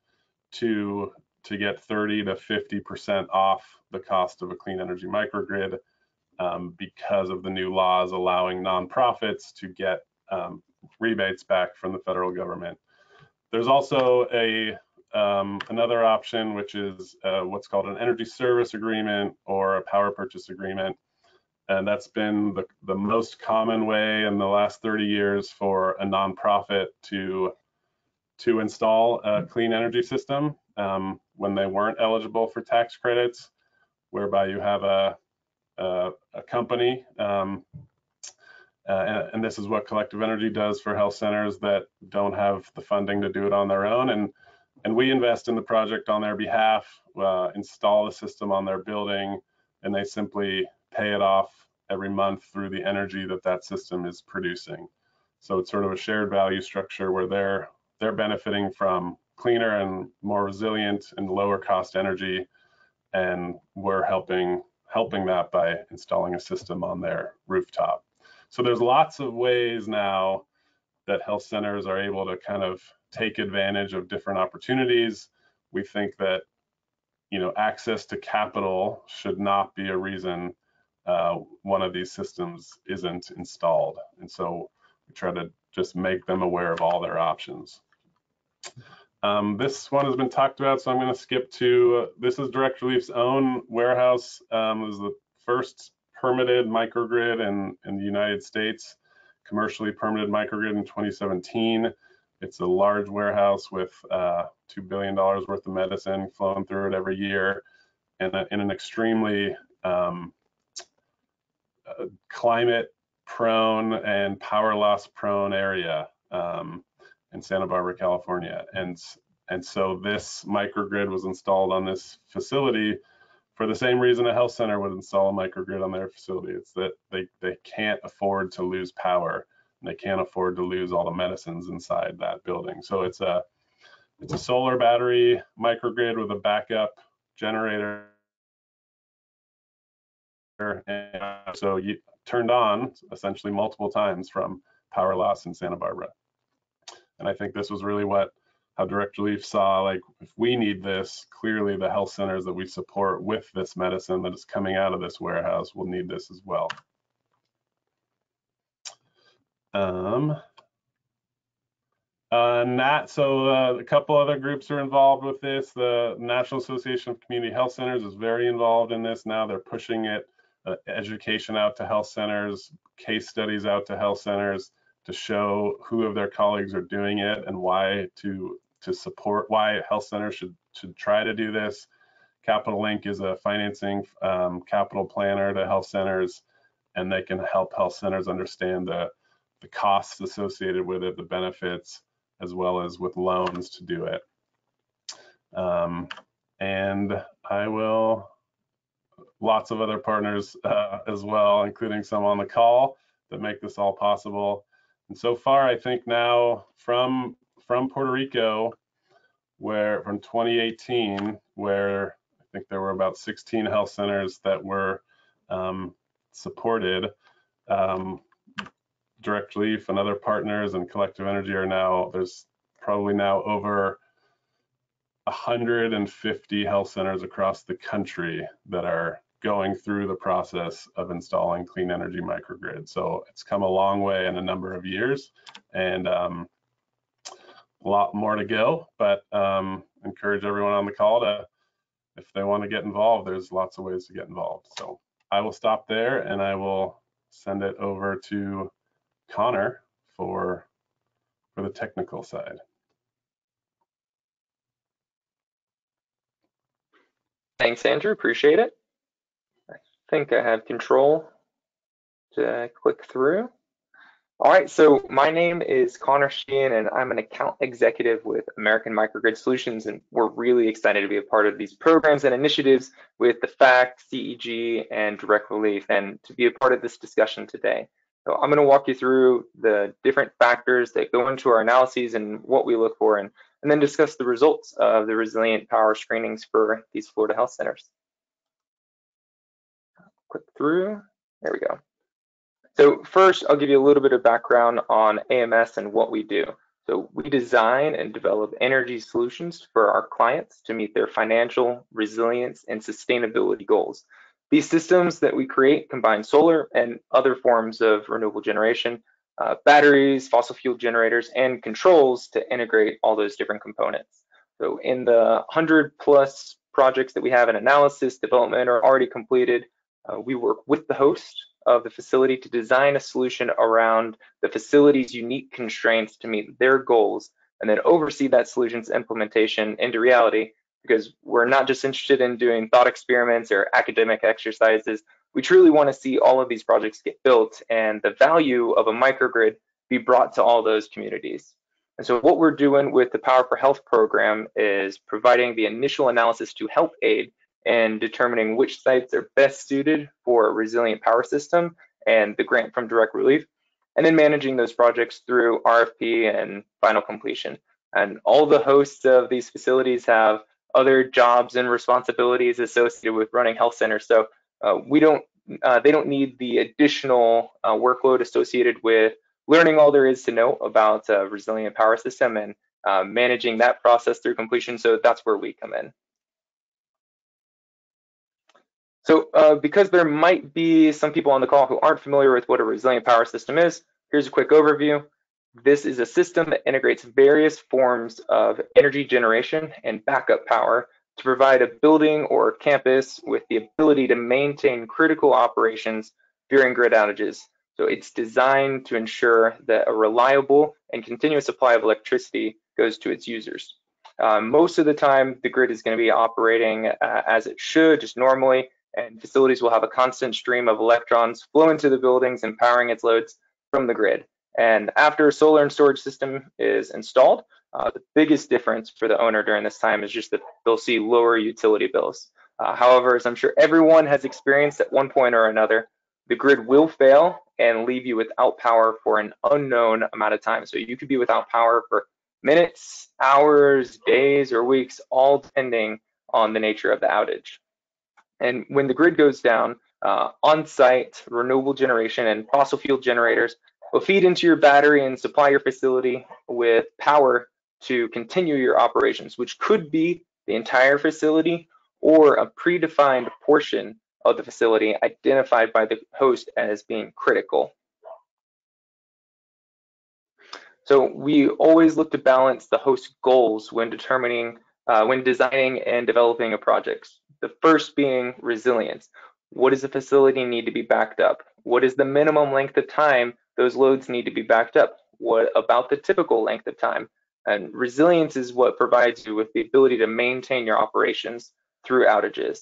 to to get 30 to 50 percent off the cost of a clean energy microgrid um, because of the new laws allowing nonprofits to get um, rebates back from the federal government. There's also a um, another option, which is uh, what's called an energy service agreement or a power purchase agreement. And that's been the, the most common way in the last 30 years for a nonprofit to, to install a clean energy system um, when they weren't eligible for tax credits, whereby you have a, a, a company um, uh, and, and, this is what Collective Energy does for health centers that don't have the funding to do it on their own. And, and we invest in the project on their behalf, uh, install the system on their building, and they simply pay it off every month through the energy that that system is producing. So it's sort of a shared value structure where they're they're benefiting from cleaner and more resilient and lower cost energy, and we're helping helping that by installing a system on their rooftop. So there's lots of ways now that health centers are able to kind of take advantage of different opportunities. We think that you know access to capital should not be a reason uh, one of these systems isn't installed, and so we try to just make them aware of all their options. Um, this one has been talked about, so I'm going to skip to uh, this is Direct Relief's own warehouse. Um, was the first permitted microgrid in, in the United States, commercially permitted microgrid in 2017. It's a large warehouse with uh, $2 billion worth of medicine flowing through it every year and in an extremely um, uh, climate prone and power loss prone area um, in Santa Barbara, California. And, and so this microgrid was installed on this facility for the same reason a health center would install a microgrid on their facility. It's that they, they can't afford to lose power they can't afford to lose all the medicines inside that building. So it's a it's a solar battery microgrid with a backup generator. And so you turned on essentially multiple times from power loss in Santa Barbara. And I think this was really what how Direct Relief saw like if we need this, clearly the health centers that we support with this medicine that is coming out of this warehouse will need this as well. Um, uh, that, so uh, a couple other groups are involved with this. The National Association of Community Health Centers is very involved in this now. They're pushing it, uh, education out to health centers, case studies out to health centers to show who of their colleagues are doing it and why to to support why health centers should should try to do this. Capital Link is a financing um, capital planner to health centers, and they can help health centers understand the the costs associated with it, the benefits, as well as with loans to do it. Um, and I will, lots of other partners uh, as well, including some on the call that make this all possible. And so far, I think now from from Puerto Rico, where from 2018, where I think there were about 16 health centers that were um, supported. Um, Direct Relief and other partners and Collective Energy are now, there's probably now over 150 health centers across the country that are going through the process of installing clean energy microgrid. So it's come a long way in a number of years and um, a lot more to go, but um, encourage everyone on the call to, if they want to get involved, there's lots of ways to get involved. So I will stop there and I will send it over to Connor for, for the technical side. Thanks, Andrew. Appreciate it. I think I have control to click through. All right, so my name is Connor Sheehan, and I'm an account executive with American Microgrid Solutions, and we're really excited to be a part of these programs and initiatives with the FACT, CEG, and Direct Relief, and to be a part of this discussion today. So I'm going to walk you through the different factors that go into our analyses and what we look for, and, and then discuss the results of the resilient power screenings for these Florida health centers. Click through, there we go. So first, I'll give you a little bit of background on AMS and what we do. So we design and develop energy solutions for our clients to meet their financial, resilience, and sustainability goals. These systems that we create combine solar and other forms of renewable generation, uh, batteries, fossil fuel generators, and controls to integrate all those different components. So in the 100 plus projects that we have in analysis, development, or already completed, uh, we work with the host of the facility to design a solution around the facility's unique constraints to meet their goals and then oversee that solution's implementation into reality because we're not just interested in doing thought experiments or academic exercises. We truly want to see all of these projects get built and the value of a microgrid be brought to all those communities. And so what we're doing with the Power for Health program is providing the initial analysis to help aid in determining which sites are best suited for a resilient power system and the grant from direct relief, and then managing those projects through RFP and final completion. And all the hosts of these facilities have other jobs and responsibilities associated with running health centers. So uh, we don't, uh, they don't need the additional uh, workload associated with learning all there is to know about a resilient power system and uh, managing that process through completion. So that's where we come in. So uh, because there might be some people on the call who aren't familiar with what a resilient power system is, here's a quick overview. This is a system that integrates various forms of energy generation and backup power to provide a building or campus with the ability to maintain critical operations during grid outages. So it's designed to ensure that a reliable and continuous supply of electricity goes to its users. Um, most of the time, the grid is going to be operating uh, as it should, just normally, and facilities will have a constant stream of electrons flow into the buildings and powering its loads from the grid. And after a solar and storage system is installed, uh, the biggest difference for the owner during this time is just that they'll see lower utility bills. Uh, however, as I'm sure everyone has experienced at one point or another, the grid will fail and leave you without power for an unknown amount of time. So you could be without power for minutes, hours, days, or weeks, all depending on the nature of the outage. And when the grid goes down, uh, on-site renewable generation and fossil fuel generators will feed into your battery and supply your facility with power to continue your operations, which could be the entire facility or a predefined portion of the facility identified by the host as being critical. So we always look to balance the host goals when determining, uh, when designing and developing a project. The first being resilience. What does the facility need to be backed up? What is the minimum length of time those loads need to be backed up? What about the typical length of time? And resilience is what provides you with the ability to maintain your operations through outages.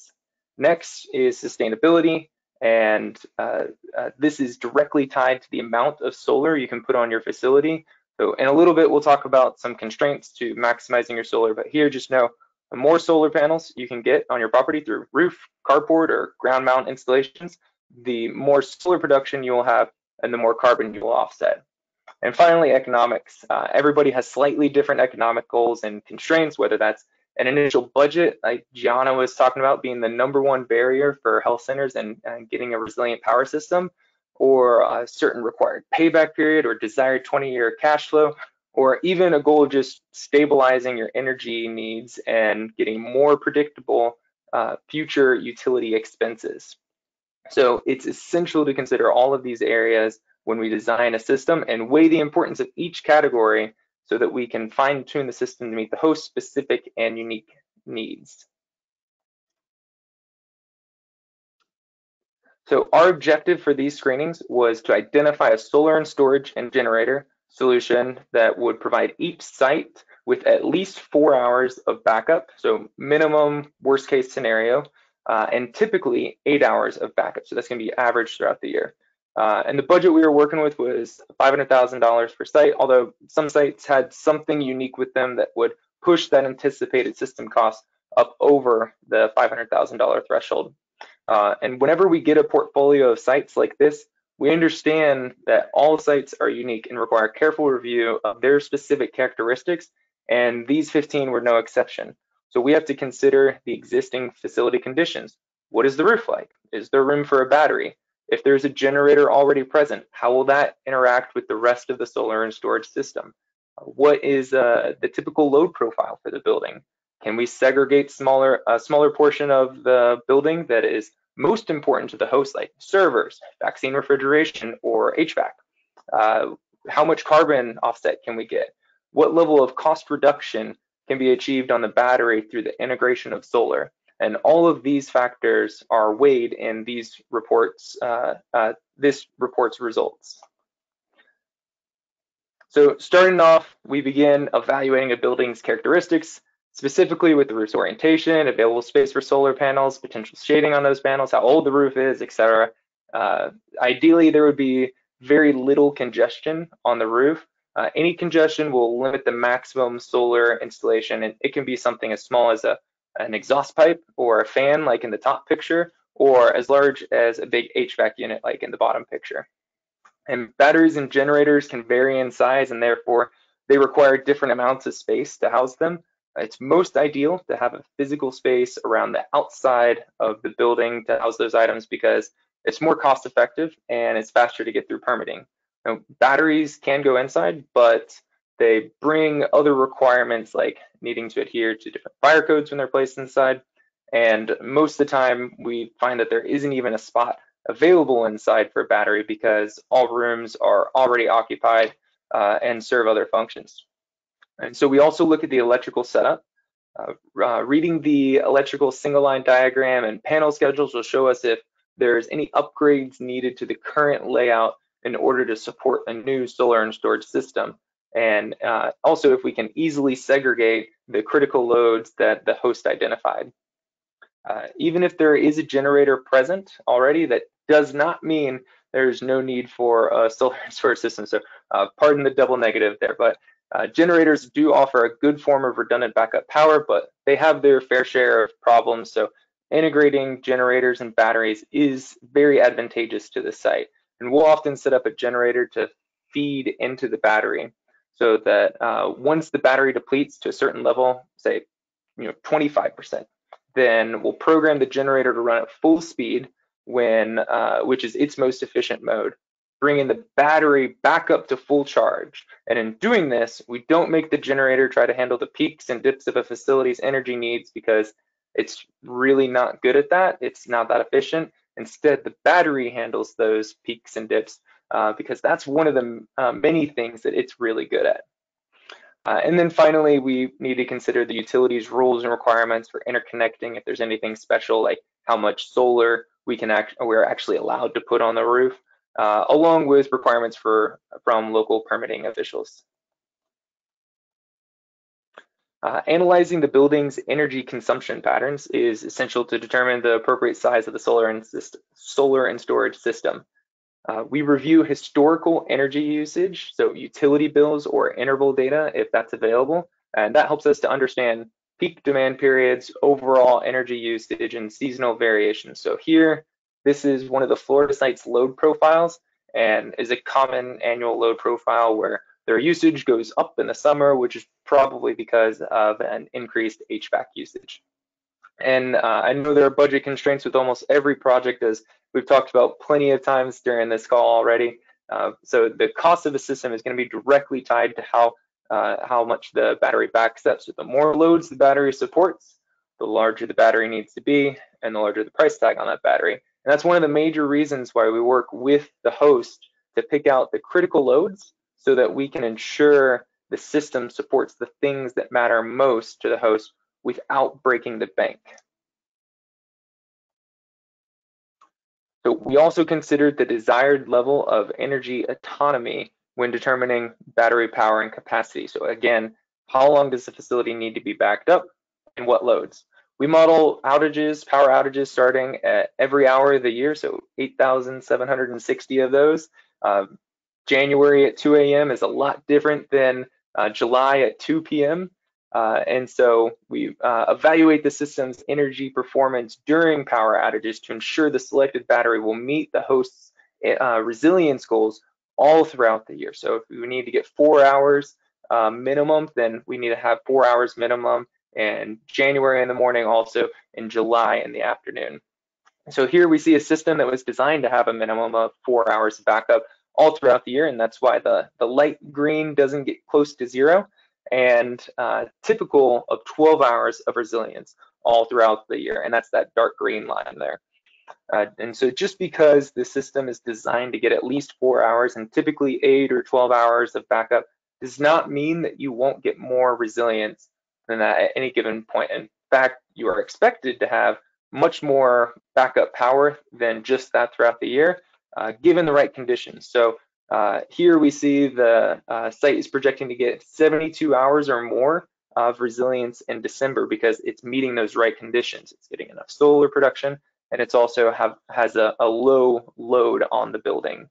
Next is sustainability, and uh, uh, this is directly tied to the amount of solar you can put on your facility. So in a little bit, we'll talk about some constraints to maximizing your solar, but here just know the more solar panels you can get on your property through roof, carport, or ground mount installations, the more solar production you will have and the more carbon you will offset. And finally, economics. Uh, everybody has slightly different economic goals and constraints, whether that's an initial budget, like Gianna was talking about being the number one barrier for health centers and, and getting a resilient power system, or a certain required payback period or desired 20 year cash flow, or even a goal of just stabilizing your energy needs and getting more predictable uh, future utility expenses. So it's essential to consider all of these areas when we design a system and weigh the importance of each category so that we can fine tune the system to meet the host specific and unique needs. So our objective for these screenings was to identify a solar and storage and generator solution that would provide each site with at least four hours of backup, so minimum worst case scenario, uh, and typically eight hours of backup. So that's gonna be average throughout the year. Uh, and the budget we were working with was $500,000 per site, although some sites had something unique with them that would push that anticipated system cost up over the $500,000 threshold. Uh, and whenever we get a portfolio of sites like this, we understand that all sites are unique and require careful review of their specific characteristics, and these 15 were no exception. So we have to consider the existing facility conditions. What is the roof like? Is there room for a battery? If there's a generator already present, how will that interact with the rest of the solar and storage system? What is uh, the typical load profile for the building? Can we segregate smaller a smaller portion of the building that is most important to the host, like servers, vaccine refrigeration, or HVAC? Uh, how much carbon offset can we get? What level of cost reduction can be achieved on the battery through the integration of solar? And all of these factors are weighed in these reports, uh, uh, this report's results. So starting off, we begin evaluating a building's characteristics, specifically with the roof's orientation, available space for solar panels, potential shading on those panels, how old the roof is, etc. Uh, ideally, there would be very little congestion on the roof. Uh, any congestion will limit the maximum solar installation, and it can be something as small as a, an exhaust pipe or a fan, like in the top picture, or as large as a big HVAC unit, like in the bottom picture. And batteries and generators can vary in size and therefore they require different amounts of space to house them. It's most ideal to have a physical space around the outside of the building to house those items because it's more cost effective and it's faster to get through permitting. Now, batteries can go inside, but they bring other requirements like needing to adhere to different fire codes when they're placed inside. And most of the time, we find that there isn't even a spot available inside for a battery because all rooms are already occupied uh, and serve other functions. And so we also look at the electrical setup. Uh, uh, reading the electrical single line diagram and panel schedules will show us if there's any upgrades needed to the current layout in order to support a new solar and storage system. And uh, also if we can easily segregate the critical loads that the host identified. Uh, even if there is a generator present already, that does not mean there's no need for a solar storage system. So uh, pardon the double negative there, but uh, generators do offer a good form of redundant backup power, but they have their fair share of problems. So integrating generators and batteries is very advantageous to the site. And we'll often set up a generator to feed into the battery so that uh, once the battery depletes to a certain level, say, you know, 25%, then we'll program the generator to run at full speed when, uh, which is its most efficient mode, bringing the battery back up to full charge. And in doing this, we don't make the generator try to handle the peaks and dips of a facility's energy needs because it's really not good at that. It's not that efficient. Instead, the battery handles those peaks and dips uh, because that's one of the uh, many things that it's really good at. Uh, and then finally, we need to consider the utilities rules and requirements for interconnecting if there's anything special like how much solar we can act we're actually allowed to put on the roof, uh, along with requirements for from local permitting officials. Uh, analyzing the building's energy consumption patterns is essential to determine the appropriate size of the solar and, solar and storage system. Uh, we review historical energy usage, so utility bills or interval data if that's available, and that helps us to understand peak demand periods, overall energy usage, and seasonal variations. So here, this is one of the Florida site's load profiles and is a common annual load profile where their usage goes up in the summer, which is probably because of an increased HVAC usage. And uh, I know there are budget constraints with almost every project, as we've talked about plenty of times during this call already. Uh, so the cost of the system is going to be directly tied to how uh, how much the battery backs up. So the more loads the battery supports, the larger the battery needs to be, and the larger the price tag on that battery. And that's one of the major reasons why we work with the host to pick out the critical loads so that we can ensure the system supports the things that matter most to the host without breaking the bank. So we also considered the desired level of energy autonomy when determining battery power and capacity. So again, how long does the facility need to be backed up and what loads? We model outages, power outages starting at every hour of the year, so 8,760 of those. Um, January at 2 a.m. is a lot different than uh, July at 2 p.m. Uh, and so we uh, evaluate the system's energy performance during power outages to ensure the selected battery will meet the host's uh, resilience goals all throughout the year. So if we need to get four hours uh, minimum, then we need to have four hours minimum in January in the morning, also in July in the afternoon. So here we see a system that was designed to have a minimum of four hours of backup all throughout the year, and that's why the, the light green doesn't get close to zero, and uh, typical of 12 hours of resilience all throughout the year, and that's that dark green line there. Uh, and so just because the system is designed to get at least four hours and typically eight or 12 hours of backup does not mean that you won't get more resilience than that at any given point. In fact, you are expected to have much more backup power than just that throughout the year, uh, given the right conditions. So uh, here we see the uh, site is projecting to get 72 hours or more of resilience in December because it's meeting those right conditions. It's getting enough solar production and it's also have has a, a low load on the building.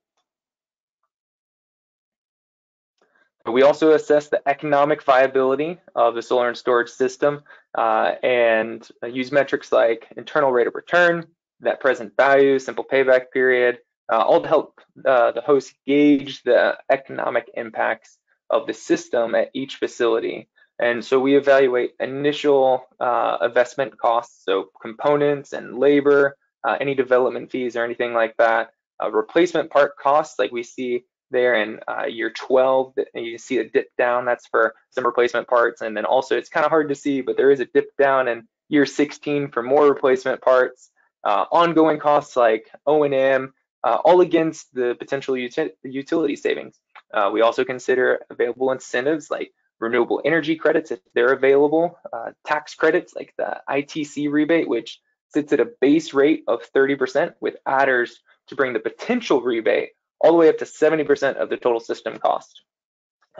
We also assess the economic viability of the solar and storage system uh, and use metrics like internal rate of return, net present value, simple payback period, uh, all to help uh, the host gauge the economic impacts of the system at each facility. And so we evaluate initial uh, investment costs, so components and labor, uh, any development fees or anything like that. Uh, replacement part costs, like we see there in uh, year 12. You see a dip down, that's for some replacement parts. And then also it's kind of hard to see, but there is a dip down in year 16 for more replacement parts. Ongoing costs like O&M, uh, all against the potential uti utility savings. Uh, we also consider available incentives like renewable energy credits if they're available, uh, tax credits like the ITC rebate, which sits at a base rate of 30% with adders to bring the potential rebate all the way up to 70% of the total system cost.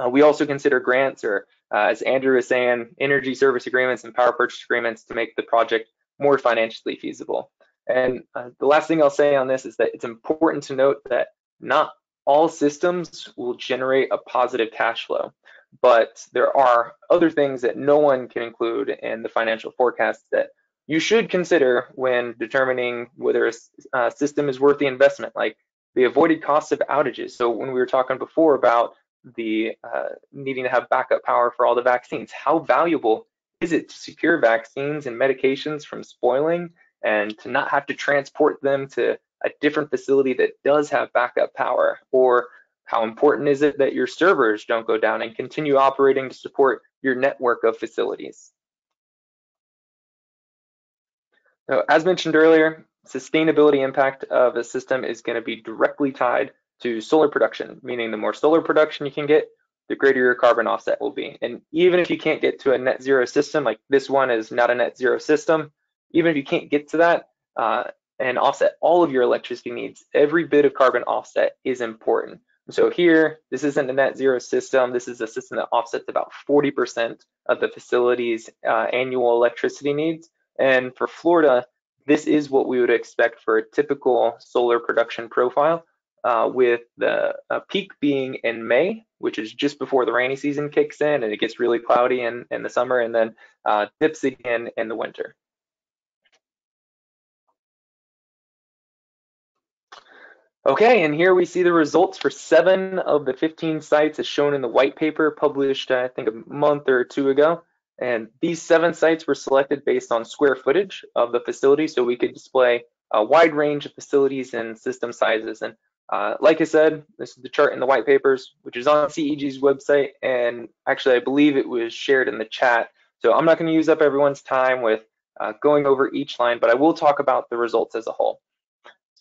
Uh, we also consider grants or, uh, as Andrew was saying, energy service agreements and power purchase agreements to make the project more financially feasible. And uh, the last thing I'll say on this is that it's important to note that not all systems will generate a positive cash flow, but there are other things that no one can include in the financial forecast that you should consider when determining whether a uh, system is worth the investment, like the avoided costs of outages. So when we were talking before about the uh, needing to have backup power for all the vaccines, how valuable is it to secure vaccines and medications from spoiling and to not have to transport them to a different facility that does have backup power? Or how important is it that your servers don't go down and continue operating to support your network of facilities? So as mentioned earlier, sustainability impact of a system is going to be directly tied to solar production, meaning the more solar production you can get, the greater your carbon offset will be. And even if you can't get to a net zero system, like this one is not a net zero system, even if you can't get to that uh, and offset all of your electricity needs, every bit of carbon offset is important. So here, this isn't a net zero system. This is a system that offsets about 40% of the facility's uh, annual electricity needs. And for Florida, this is what we would expect for a typical solar production profile, uh, with the peak being in May, which is just before the rainy season kicks in and it gets really cloudy in, in the summer and then uh, dips again in the winter. Okay, and here we see the results for seven of the 15 sites as shown in the white paper published, I think, a month or two ago. And these seven sites were selected based on square footage of the facility, so we could display a wide range of facilities and system sizes. And uh, like I said, this is the chart in the white papers, which is on CEG's website. And actually, I believe it was shared in the chat. So I'm not going to use up everyone's time with uh, going over each line, but I will talk about the results as a whole.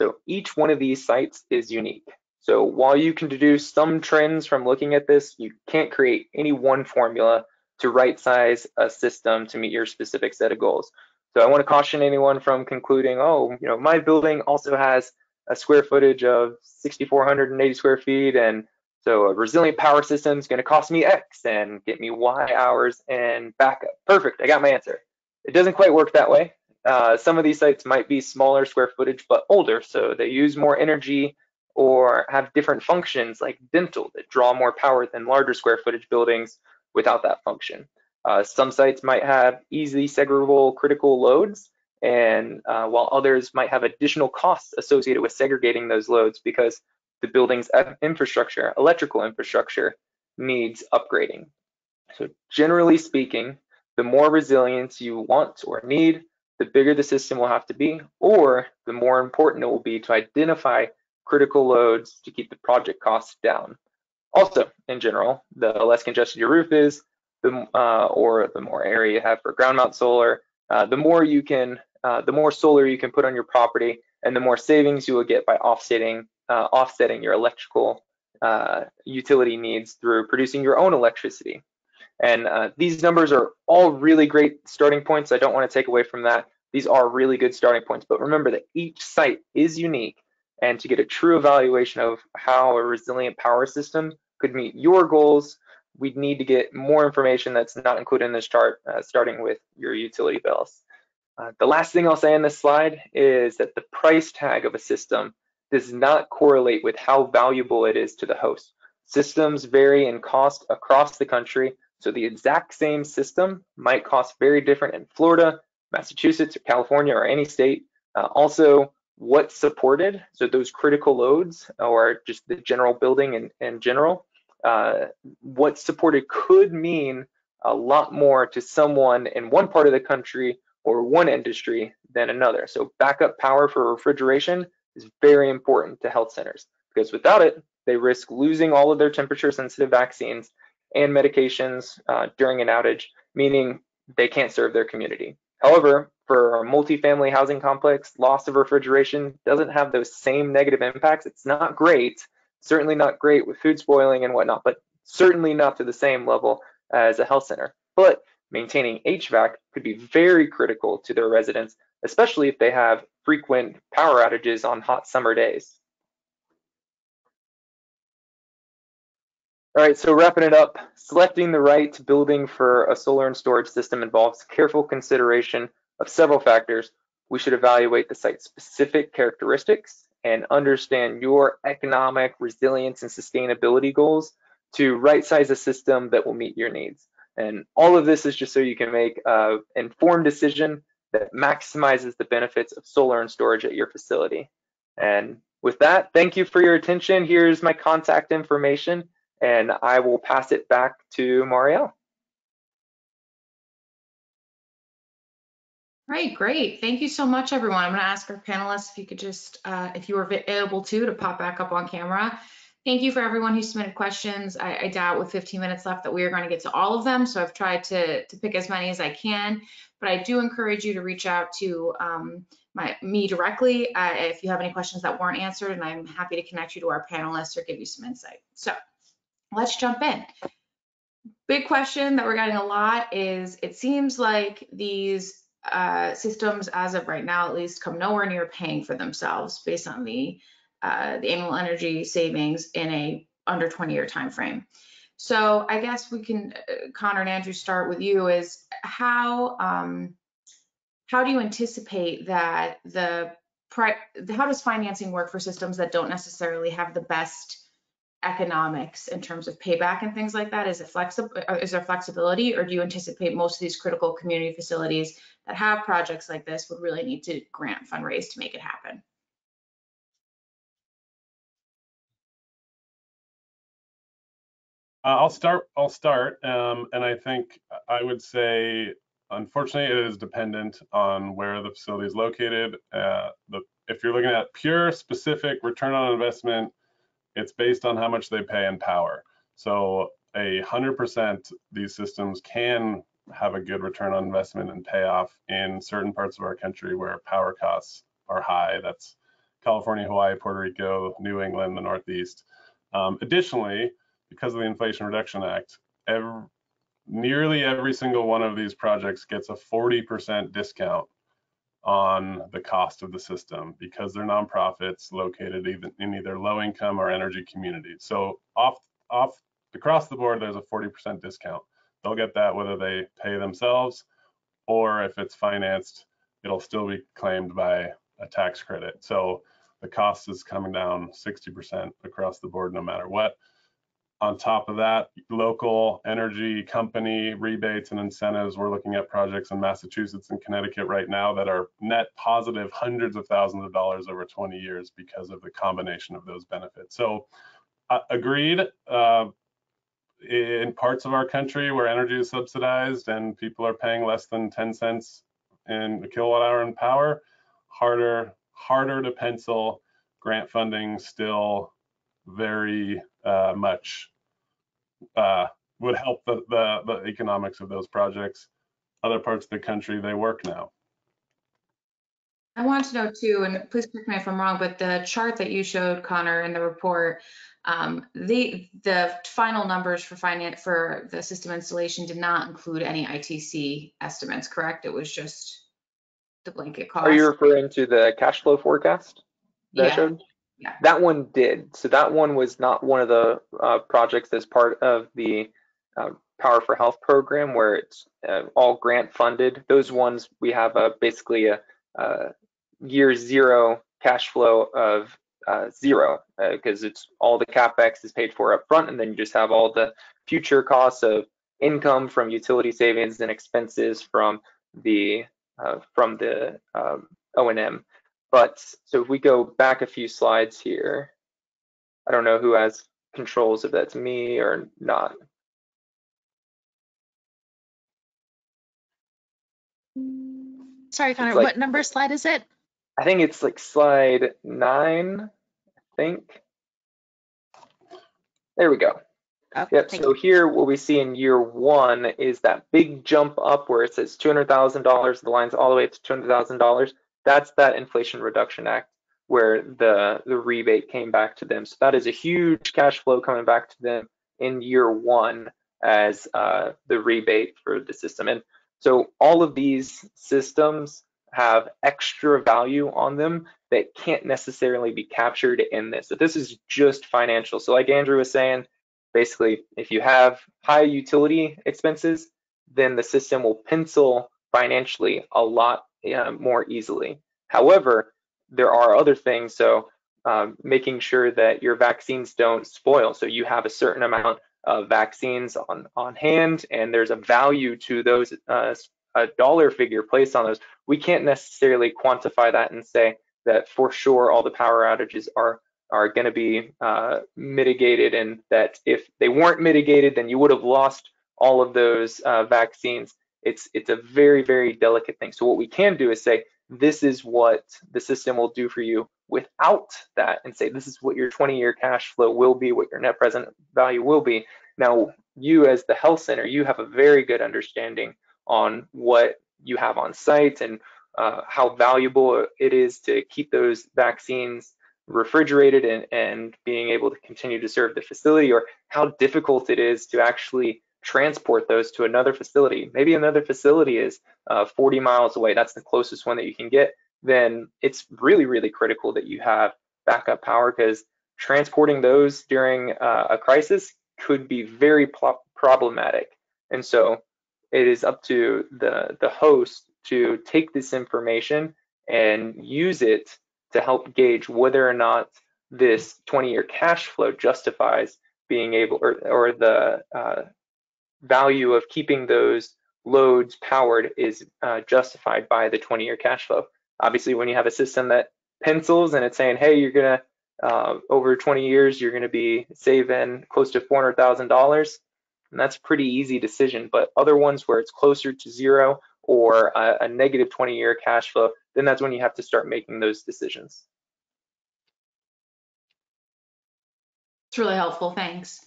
So each one of these sites is unique. So while you can deduce some trends from looking at this, you can't create any one formula to right size a system to meet your specific set of goals. So I want to caution anyone from concluding, oh, you know, my building also has a square footage of 6,480 square feet, and so a resilient power system is going to cost me X and get me Y hours and backup. Perfect, I got my answer. It doesn't quite work that way. Uh, some of these sites might be smaller square footage, but older, so they use more energy or have different functions like dental that draw more power than larger square footage buildings without that function. Uh, some sites might have easily segregable critical loads, and uh, while others might have additional costs associated with segregating those loads because the building's infrastructure, electrical infrastructure, needs upgrading. So generally speaking, the more resilience you want or need, the bigger the system will have to be, or the more important it will be to identify critical loads to keep the project costs down. Also, in general, the less congested your roof is, the, uh, or the more area you have for ground mount solar, uh, the more you can, uh, the more solar you can put on your property, and the more savings you will get by offsetting, uh, offsetting your electrical uh, utility needs through producing your own electricity. And uh, these numbers are all really great starting points. I don't want to take away from that. These are really good starting points, but remember that each site is unique. And to get a true evaluation of how a resilient power system could meet your goals, we'd need to get more information that's not included in this chart, uh, starting with your utility bills. Uh, the last thing I'll say on this slide is that the price tag of a system does not correlate with how valuable it is to the host. Systems vary in cost across the country, so the exact same system might cost very different in Florida, Massachusetts, or California, or any state. Uh, also, what's supported, so those critical loads, or just the general building in, in general, uh, what's supported could mean a lot more to someone in one part of the country or one industry than another. So backup power for refrigeration is very important to health centers because without it, they risk losing all of their temperature sensitive vaccines and medications uh, during an outage, meaning they can't serve their community. However, for a multifamily housing complex, loss of refrigeration doesn't have those same negative impacts. It's not great, certainly not great with food spoiling and whatnot, but certainly not to the same level as a health center. But maintaining HVAC could be very critical to their residents, especially if they have frequent power outages on hot summer days. All right, so wrapping it up, selecting the right building for a solar and storage system involves careful consideration of several factors. We should evaluate the site's specific characteristics and understand your economic resilience and sustainability goals to right size a system that will meet your needs. And all of this is just so you can make an informed decision that maximizes the benefits of solar and storage at your facility. And with that, thank you for your attention. Here's my contact information and I will pass it back to Marriele. Right, great. Thank you so much, everyone. I'm going to ask our panelists if you could just, uh, if you were able to, to pop back up on camera. Thank you for everyone who submitted questions. I, I, doubt with 15 minutes left that we are going to get to all of them, so I've tried to, to pick as many as I can. But I do encourage you to reach out to um, my, me directly uh, if you have any questions that weren't answered, and I'm happy to connect you to our panelists or give you some insight. So let's jump in. Big question that we're getting a lot is it seems like these uh, systems, as of right now at least, come nowhere near paying for themselves based on the uh, the annual energy savings in a under 20 year time frame. So I guess we can, uh, Connor and Andrew, start with you. Is how um, how do you anticipate that the how does financing work for systems that don't necessarily have the best economics in terms of payback and things like that? Is it flexible? Uh, is there flexibility, or do you anticipate most of these critical community facilities that have projects like this would really need to grant fundraise to make it happen? Uh, I'll start. I'll start, um, and I think I would say, unfortunately, it is dependent on where the facility is located. Uh, the, if you're looking at pure specific return on investment it's based on how much they pay in power. So a hundred percent these systems can have a good return on investment and payoff in certain parts of our country where power costs are high. That's California, Hawaii, Puerto Rico, New England, the Northeast. Um, additionally, because of the Inflation Reduction Act, every, nearly every single one of these projects gets a 40% discount on the cost of the system because they're nonprofits located in either low income or energy communities. So off off across the board, there's a 40% discount. They'll get that whether they pay themselves or if it's financed, it'll still be claimed by a tax credit. So the cost is coming down 60% across the board no matter what. On top of that, local energy company rebates and incentives. We're looking at projects in Massachusetts and Connecticut right now that are net positive hundreds of thousands of dollars over 20 years because of the combination of those benefits. So uh, agreed, uh, in parts of our country where energy is subsidized and people are paying less than 10 cents in a kilowatt hour in power, harder, harder to pencil. Grant funding still very uh, much uh, would help the, the, the economics of those projects. Other parts of the country, they work now. I want to know too, and please correct me if I'm wrong, but the chart that you showed, Connor, in the report, um, the the final numbers for finance for the system installation did not include any ITC estimates, correct? It was just the blanket cost. Are you referring to the cash flow forecast that I Yeah. showed? Yeah. That one did. So that one was not one of the uh, projects as part of the uh, Power for Health program where it's uh, all grant funded. Those ones we have a, basically a, a year zero cash flow of uh, zero because it's all the capex is paid for up front and then you just have all the future costs of income from utility savings and expenses from the uh, from the um, O&M. But so if we go back a few slides here, I don't know who has controls if that's me or not. Sorry, Connor, like- what number slide is it? I think it's like slide nine, I think. There we go. Oh, Yep, so here what we see in year one is that big jump up where it says $200,000, the line's all the way up to $200,000. That's that Inflation Reduction Act where the, the rebate came back to them. So that is a huge cash flow coming back to them in year one as uh, the rebate for the system. And so all of these systems have extra value on them that can't necessarily be captured in this. So this is just financial. So like Andrew was saying, basically if you have high utility expenses, then the system will pencil financially a lot uh, more easily. However, there are other things. So um, making sure that your vaccines don't spoil. So you have a certain amount of vaccines on, on hand and there's a value to those, uh, a dollar figure placed on those. We can't necessarily quantify that and say that for sure all the power outages are are going to be uh, mitigated and that if they weren't mitigated, then you would have lost all of those uh, vaccines. It's, it's a very, very delicate thing. So what we can do is say, this is what the system will do for you without that and say, this is what your 20 year cash flow will be, what your net present value will be. Now, you as the health center, you have a very good understanding on what you have on site and uh, how valuable it is to keep those vaccines refrigerated and, and being able to continue to serve the facility or how difficult it is to actually transport those to another facility. Maybe another facility is uh, 40 miles away, that's the closest one that you can get, then it's really, really critical that you have backup power because transporting those during uh, a crisis could be very problematic. And so it is up to the, the host to take this information and use it to help gauge whether or not this 20-year cash flow justifies being able or, or the uh, value of keeping those loads powered is uh, justified by the 20-year cash flow. Obviously, when you have a system that pencils and it's saying, hey, you're gonna uh, over 20 years, you're gonna be saving close to $400,000, and that's a pretty easy decision. But other ones where it's closer to zero or a, a negative 20-year cash flow, then that's when you have to start making those decisions. It's really helpful, thanks.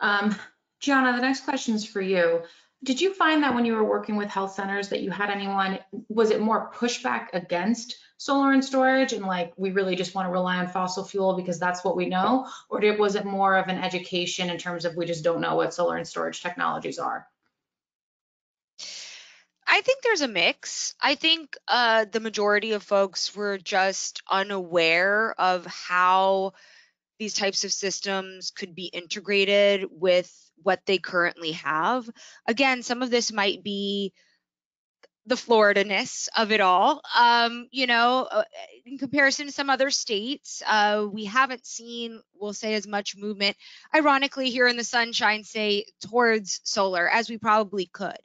Um, Gianna, the next question is for you. Did you find that when you were working with health centers that you had anyone, was it more pushback against solar and storage and like, we really just want to rely on fossil fuel because that's what we know? Or did, was it more of an education in terms of we just don't know what solar and storage technologies are? I think there's a mix. I think uh, the majority of folks were just unaware of how these types of systems could be integrated with what they currently have. Again, some of this might be the Florida-ness of it all. Um, you know, uh, in comparison to some other states, uh, we haven't seen, we'll say, as much movement, ironically, here in the Sunshine State towards solar as we probably could.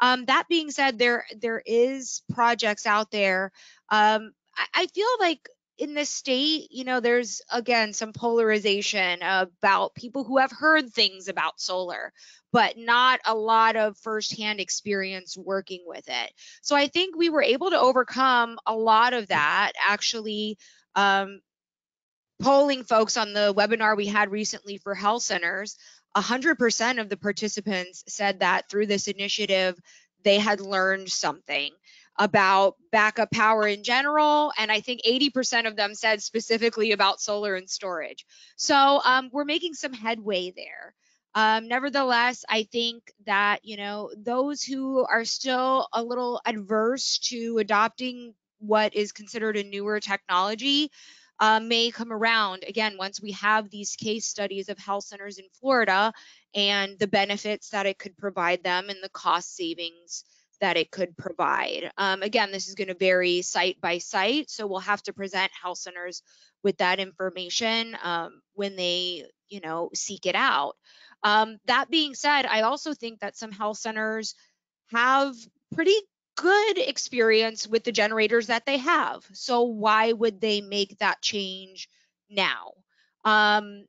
Um, that being said, there there is projects out there. Um, I, I feel like in this state, you know, there's again some polarization about people who have heard things about solar, but not a lot of firsthand experience working with it. So I think we were able to overcome a lot of that actually. Um, polling folks on the webinar we had recently for health centers, 100% of the participants said that through this initiative, they had learned something about backup power in general, and I think 80% of them said specifically about solar and storage. So um, we're making some headway there. Um, nevertheless, I think that you know those who are still a little adverse to adopting what is considered a newer technology uh, may come around again once we have these case studies of health centers in Florida and the benefits that it could provide them and the cost savings that it could provide. Um, again, this is going to vary site by site, so we'll have to present health centers with that information um, when they, you know, seek it out. Um, that being said, I also think that some health centers have pretty good experience with the generators that they have. So why would they make that change now? Um,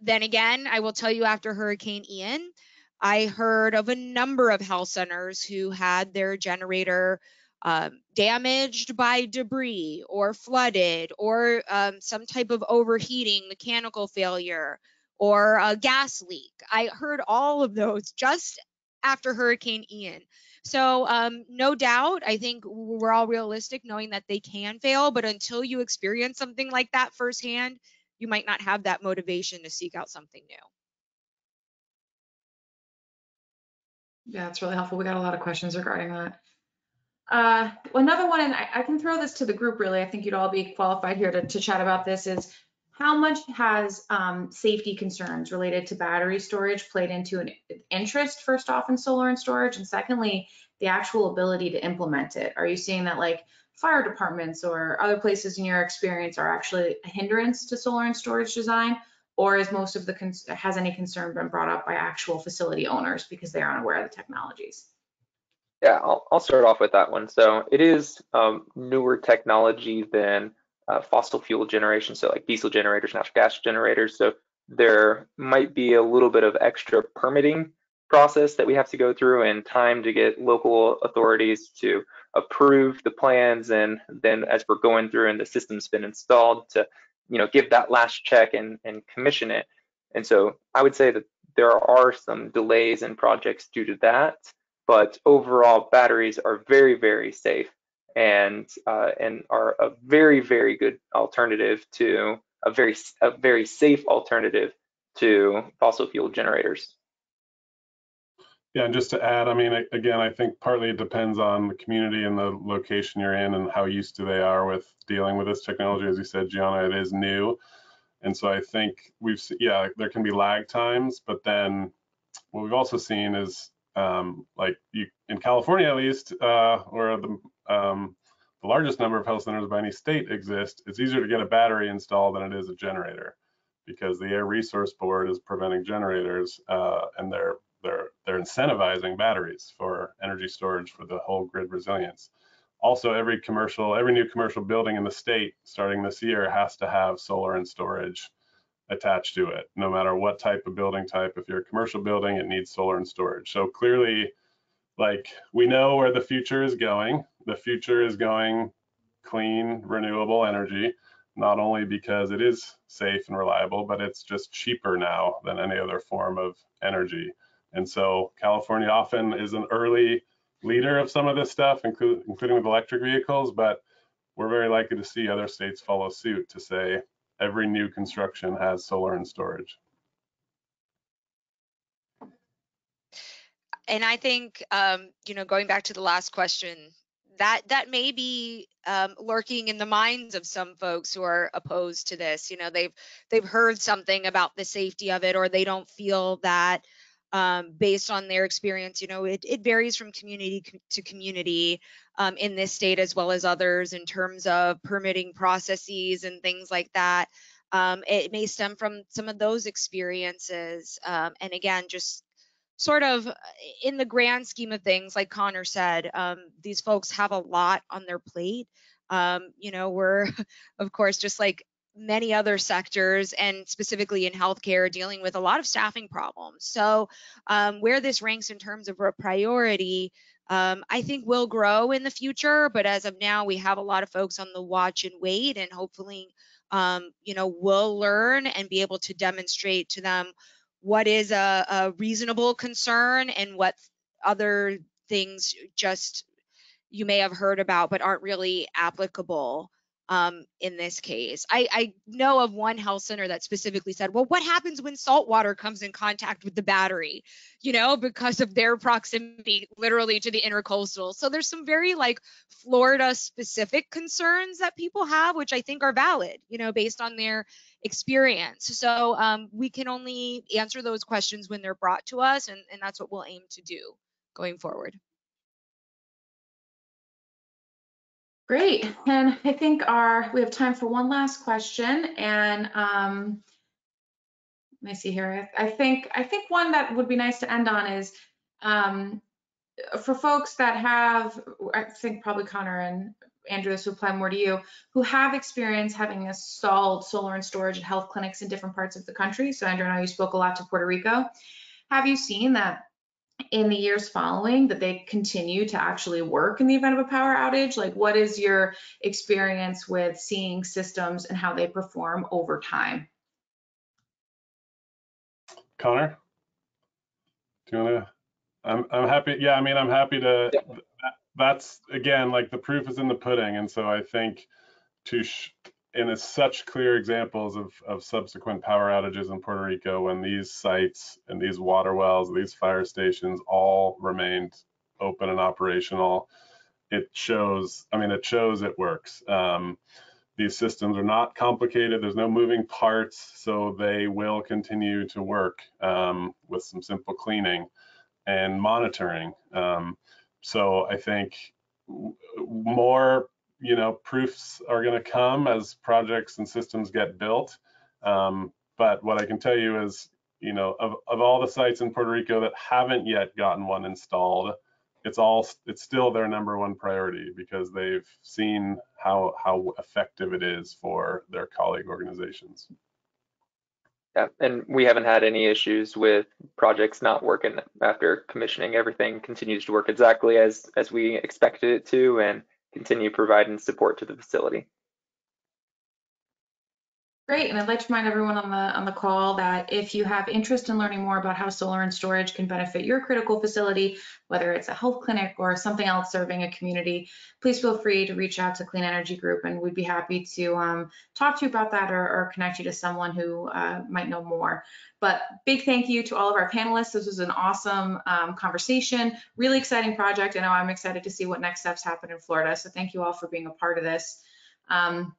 then again, I will tell you after Hurricane Ian, I heard of a number of health centers who had their generator um, damaged by debris or flooded or um, some type of overheating, mechanical failure, or a gas leak. I heard all of those just after Hurricane Ian. So, um, no doubt, I think we're all realistic knowing that they can fail, but until you experience something like that firsthand, you might not have that motivation to seek out something new. Yeah, it's really helpful. We got a lot of questions regarding that. Uh, another one, and I, I, can throw this to the group really, I think you'd all be qualified here to, to chat about this, is how much has um, safety concerns related to battery storage played into an interest, first off, in solar and storage? And secondly, the actual ability to implement it? Are you seeing that like fire departments or other places in your experience are actually a hindrance to solar and storage design? Or is most of the, has any concern been brought up by actual facility owners because they aren't aware of the technologies? Yeah, I'll, I'll start off with that one. So it is um, newer technology than uh, fossil fuel generation, so like diesel generators, natural gas generators. So there might be a little bit of extra permitting process that we have to go through and time to get local authorities to approve the plans and then as we're going through and the system's been installed to you know give that last check and and commission it. And so i would say that there are some delays in projects due to that but overall batteries are very very safe and uh, and are a very very good alternative to a very a very safe alternative to fossil fuel generators yeah, and just to add, I mean, again, I think partly it depends on the community and the location you're in and how used to they are with dealing with this technology. As you said, Gianna, it is new. And so I think we've, yeah, there can be lag times, but then what we've also seen is um, like you, in California, at least, uh, where the, um, the largest number of health centers by any state exist, it's easier to get a battery installed than it is a generator because the Air Resource Board is preventing generators uh, and they're they're they're incentivizing batteries for energy storage for the whole grid resilience. Also, every commercial, every new commercial building in the state starting this year has to have solar and storage attached to it, no matter what type of building type. If you're a commercial building, it needs solar and storage. So clearly, like we know where the future is going. The future is going clean, renewable energy, not only because it is safe and reliable, but it's just cheaper now than any other form of energy. And so California often is an early leader of some of this stuff, including, with electric vehicles, but we're very likely to see other states follow suit to say every new construction has solar and storage. And I think, um, you know, going back to the last question, that that may be um, lurking in the minds of some folks who are opposed to this. You know, they've they've heard something about the safety of it, or they don't feel that um, based on their experience. You know, it, it varies from community to community um, in this state as well as others in terms of permitting processes and things like that. Um, it may stem from some of those experiences. Um, and again, just sort of uh, in the grand scheme of things, like Connor said, um, these folks have a lot on their plate. Um, you know, we're, of course, just like many other sectors and specifically in healthcare dealing with a lot of staffing problems. So um, where this ranks in terms of a priority, um, I think will grow in the future, but as of now, we have a lot of folks on the watch and wait and hopefully, um, you know, will learn and be able to demonstrate to them what is a, a reasonable concern and what other things just you may have heard about but aren't really applicable um, in this case. I, I know of one health center that specifically said, well, what happens when salt water comes in contact with the battery, you know, because of their proximity literally to the intercoastal. So there's some very like Florida specific concerns that people have, which I think are valid, you know, based on their experience. So um, we can only answer those questions when they're brought to us, and, and that's what we'll aim to do going forward. Great, and I think our, we have time for one last question, and um, let me see here. I I think, I think one that would be nice to end on is um, for folks that have, I think probably Connor and Andrew, this would apply more to you, who have experience having installed solar and storage at health clinics in different parts of the country. So Andrew and I, you spoke a lot to Puerto Rico. Have you seen that in the years following that they continue to actually work in the event of a power outage? Like, what is your experience with seeing systems and how they perform over time? Connor? Do you wanna, I'm, I'm happy, yeah, I mean, I'm happy to, Yeah. that's, again, like the proof is in the pudding. And so I think to, sh- and it's such clear examples of, of subsequent power outages in Puerto Rico when these sites and these water wells, these fire stations all remained open and operational. It shows, I mean, it shows it works. Um, these systems are not complicated. There's no moving parts, so they will continue to work um, with some simple cleaning and monitoring. Um, so I think more, you know, proofs are going to come as projects and systems get built. Um, but what I can tell you is, you know, of, of all the sites in Puerto Rico that haven't yet gotten one installed, it's all it's still their number one priority because they've seen how how effective it is for their colleague organizations. Yeah, and we haven't had any issues with projects not working after commissioning. Everything continues to work exactly as as we expected it to, and continue providing support to the facility. Great, and I'd like to remind everyone on the, on the call that if you have interest in learning more about how solar and storage can benefit your critical facility, whether it's a health clinic or something else serving a community, please feel free to reach out to Clean Energy Group and we'd be happy to um, talk to you about that or, or connect you to someone who uh, might know more. But big thank you to all of our panelists. This was an awesome um, conversation, really exciting project. I know I'm excited to see what next steps happen in Florida. So thank you all for being a part of this. Um,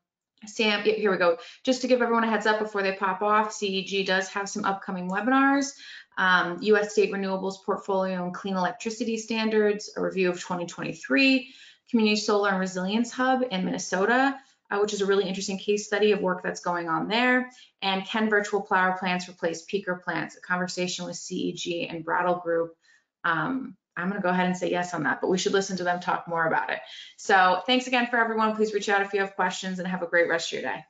Sam, here we go. Just to give everyone a heads up before they pop off, CEG does have some upcoming webinars. Um, U.S. State Renewables Portfolio and Clean Electricity Standards, a review of 2023, Community Solar and Resilience Hub in Minnesota, uh, which is a really interesting case study of work that's going on there, and Can Virtual Power Plants Replace Peaker Plants, a conversation with CEG and Brattle Group. Um, I'm going to go ahead and say yes on that, but we should listen to them talk more about it. So thanks again for everyone. Please reach out if you have questions and have a great rest of your day.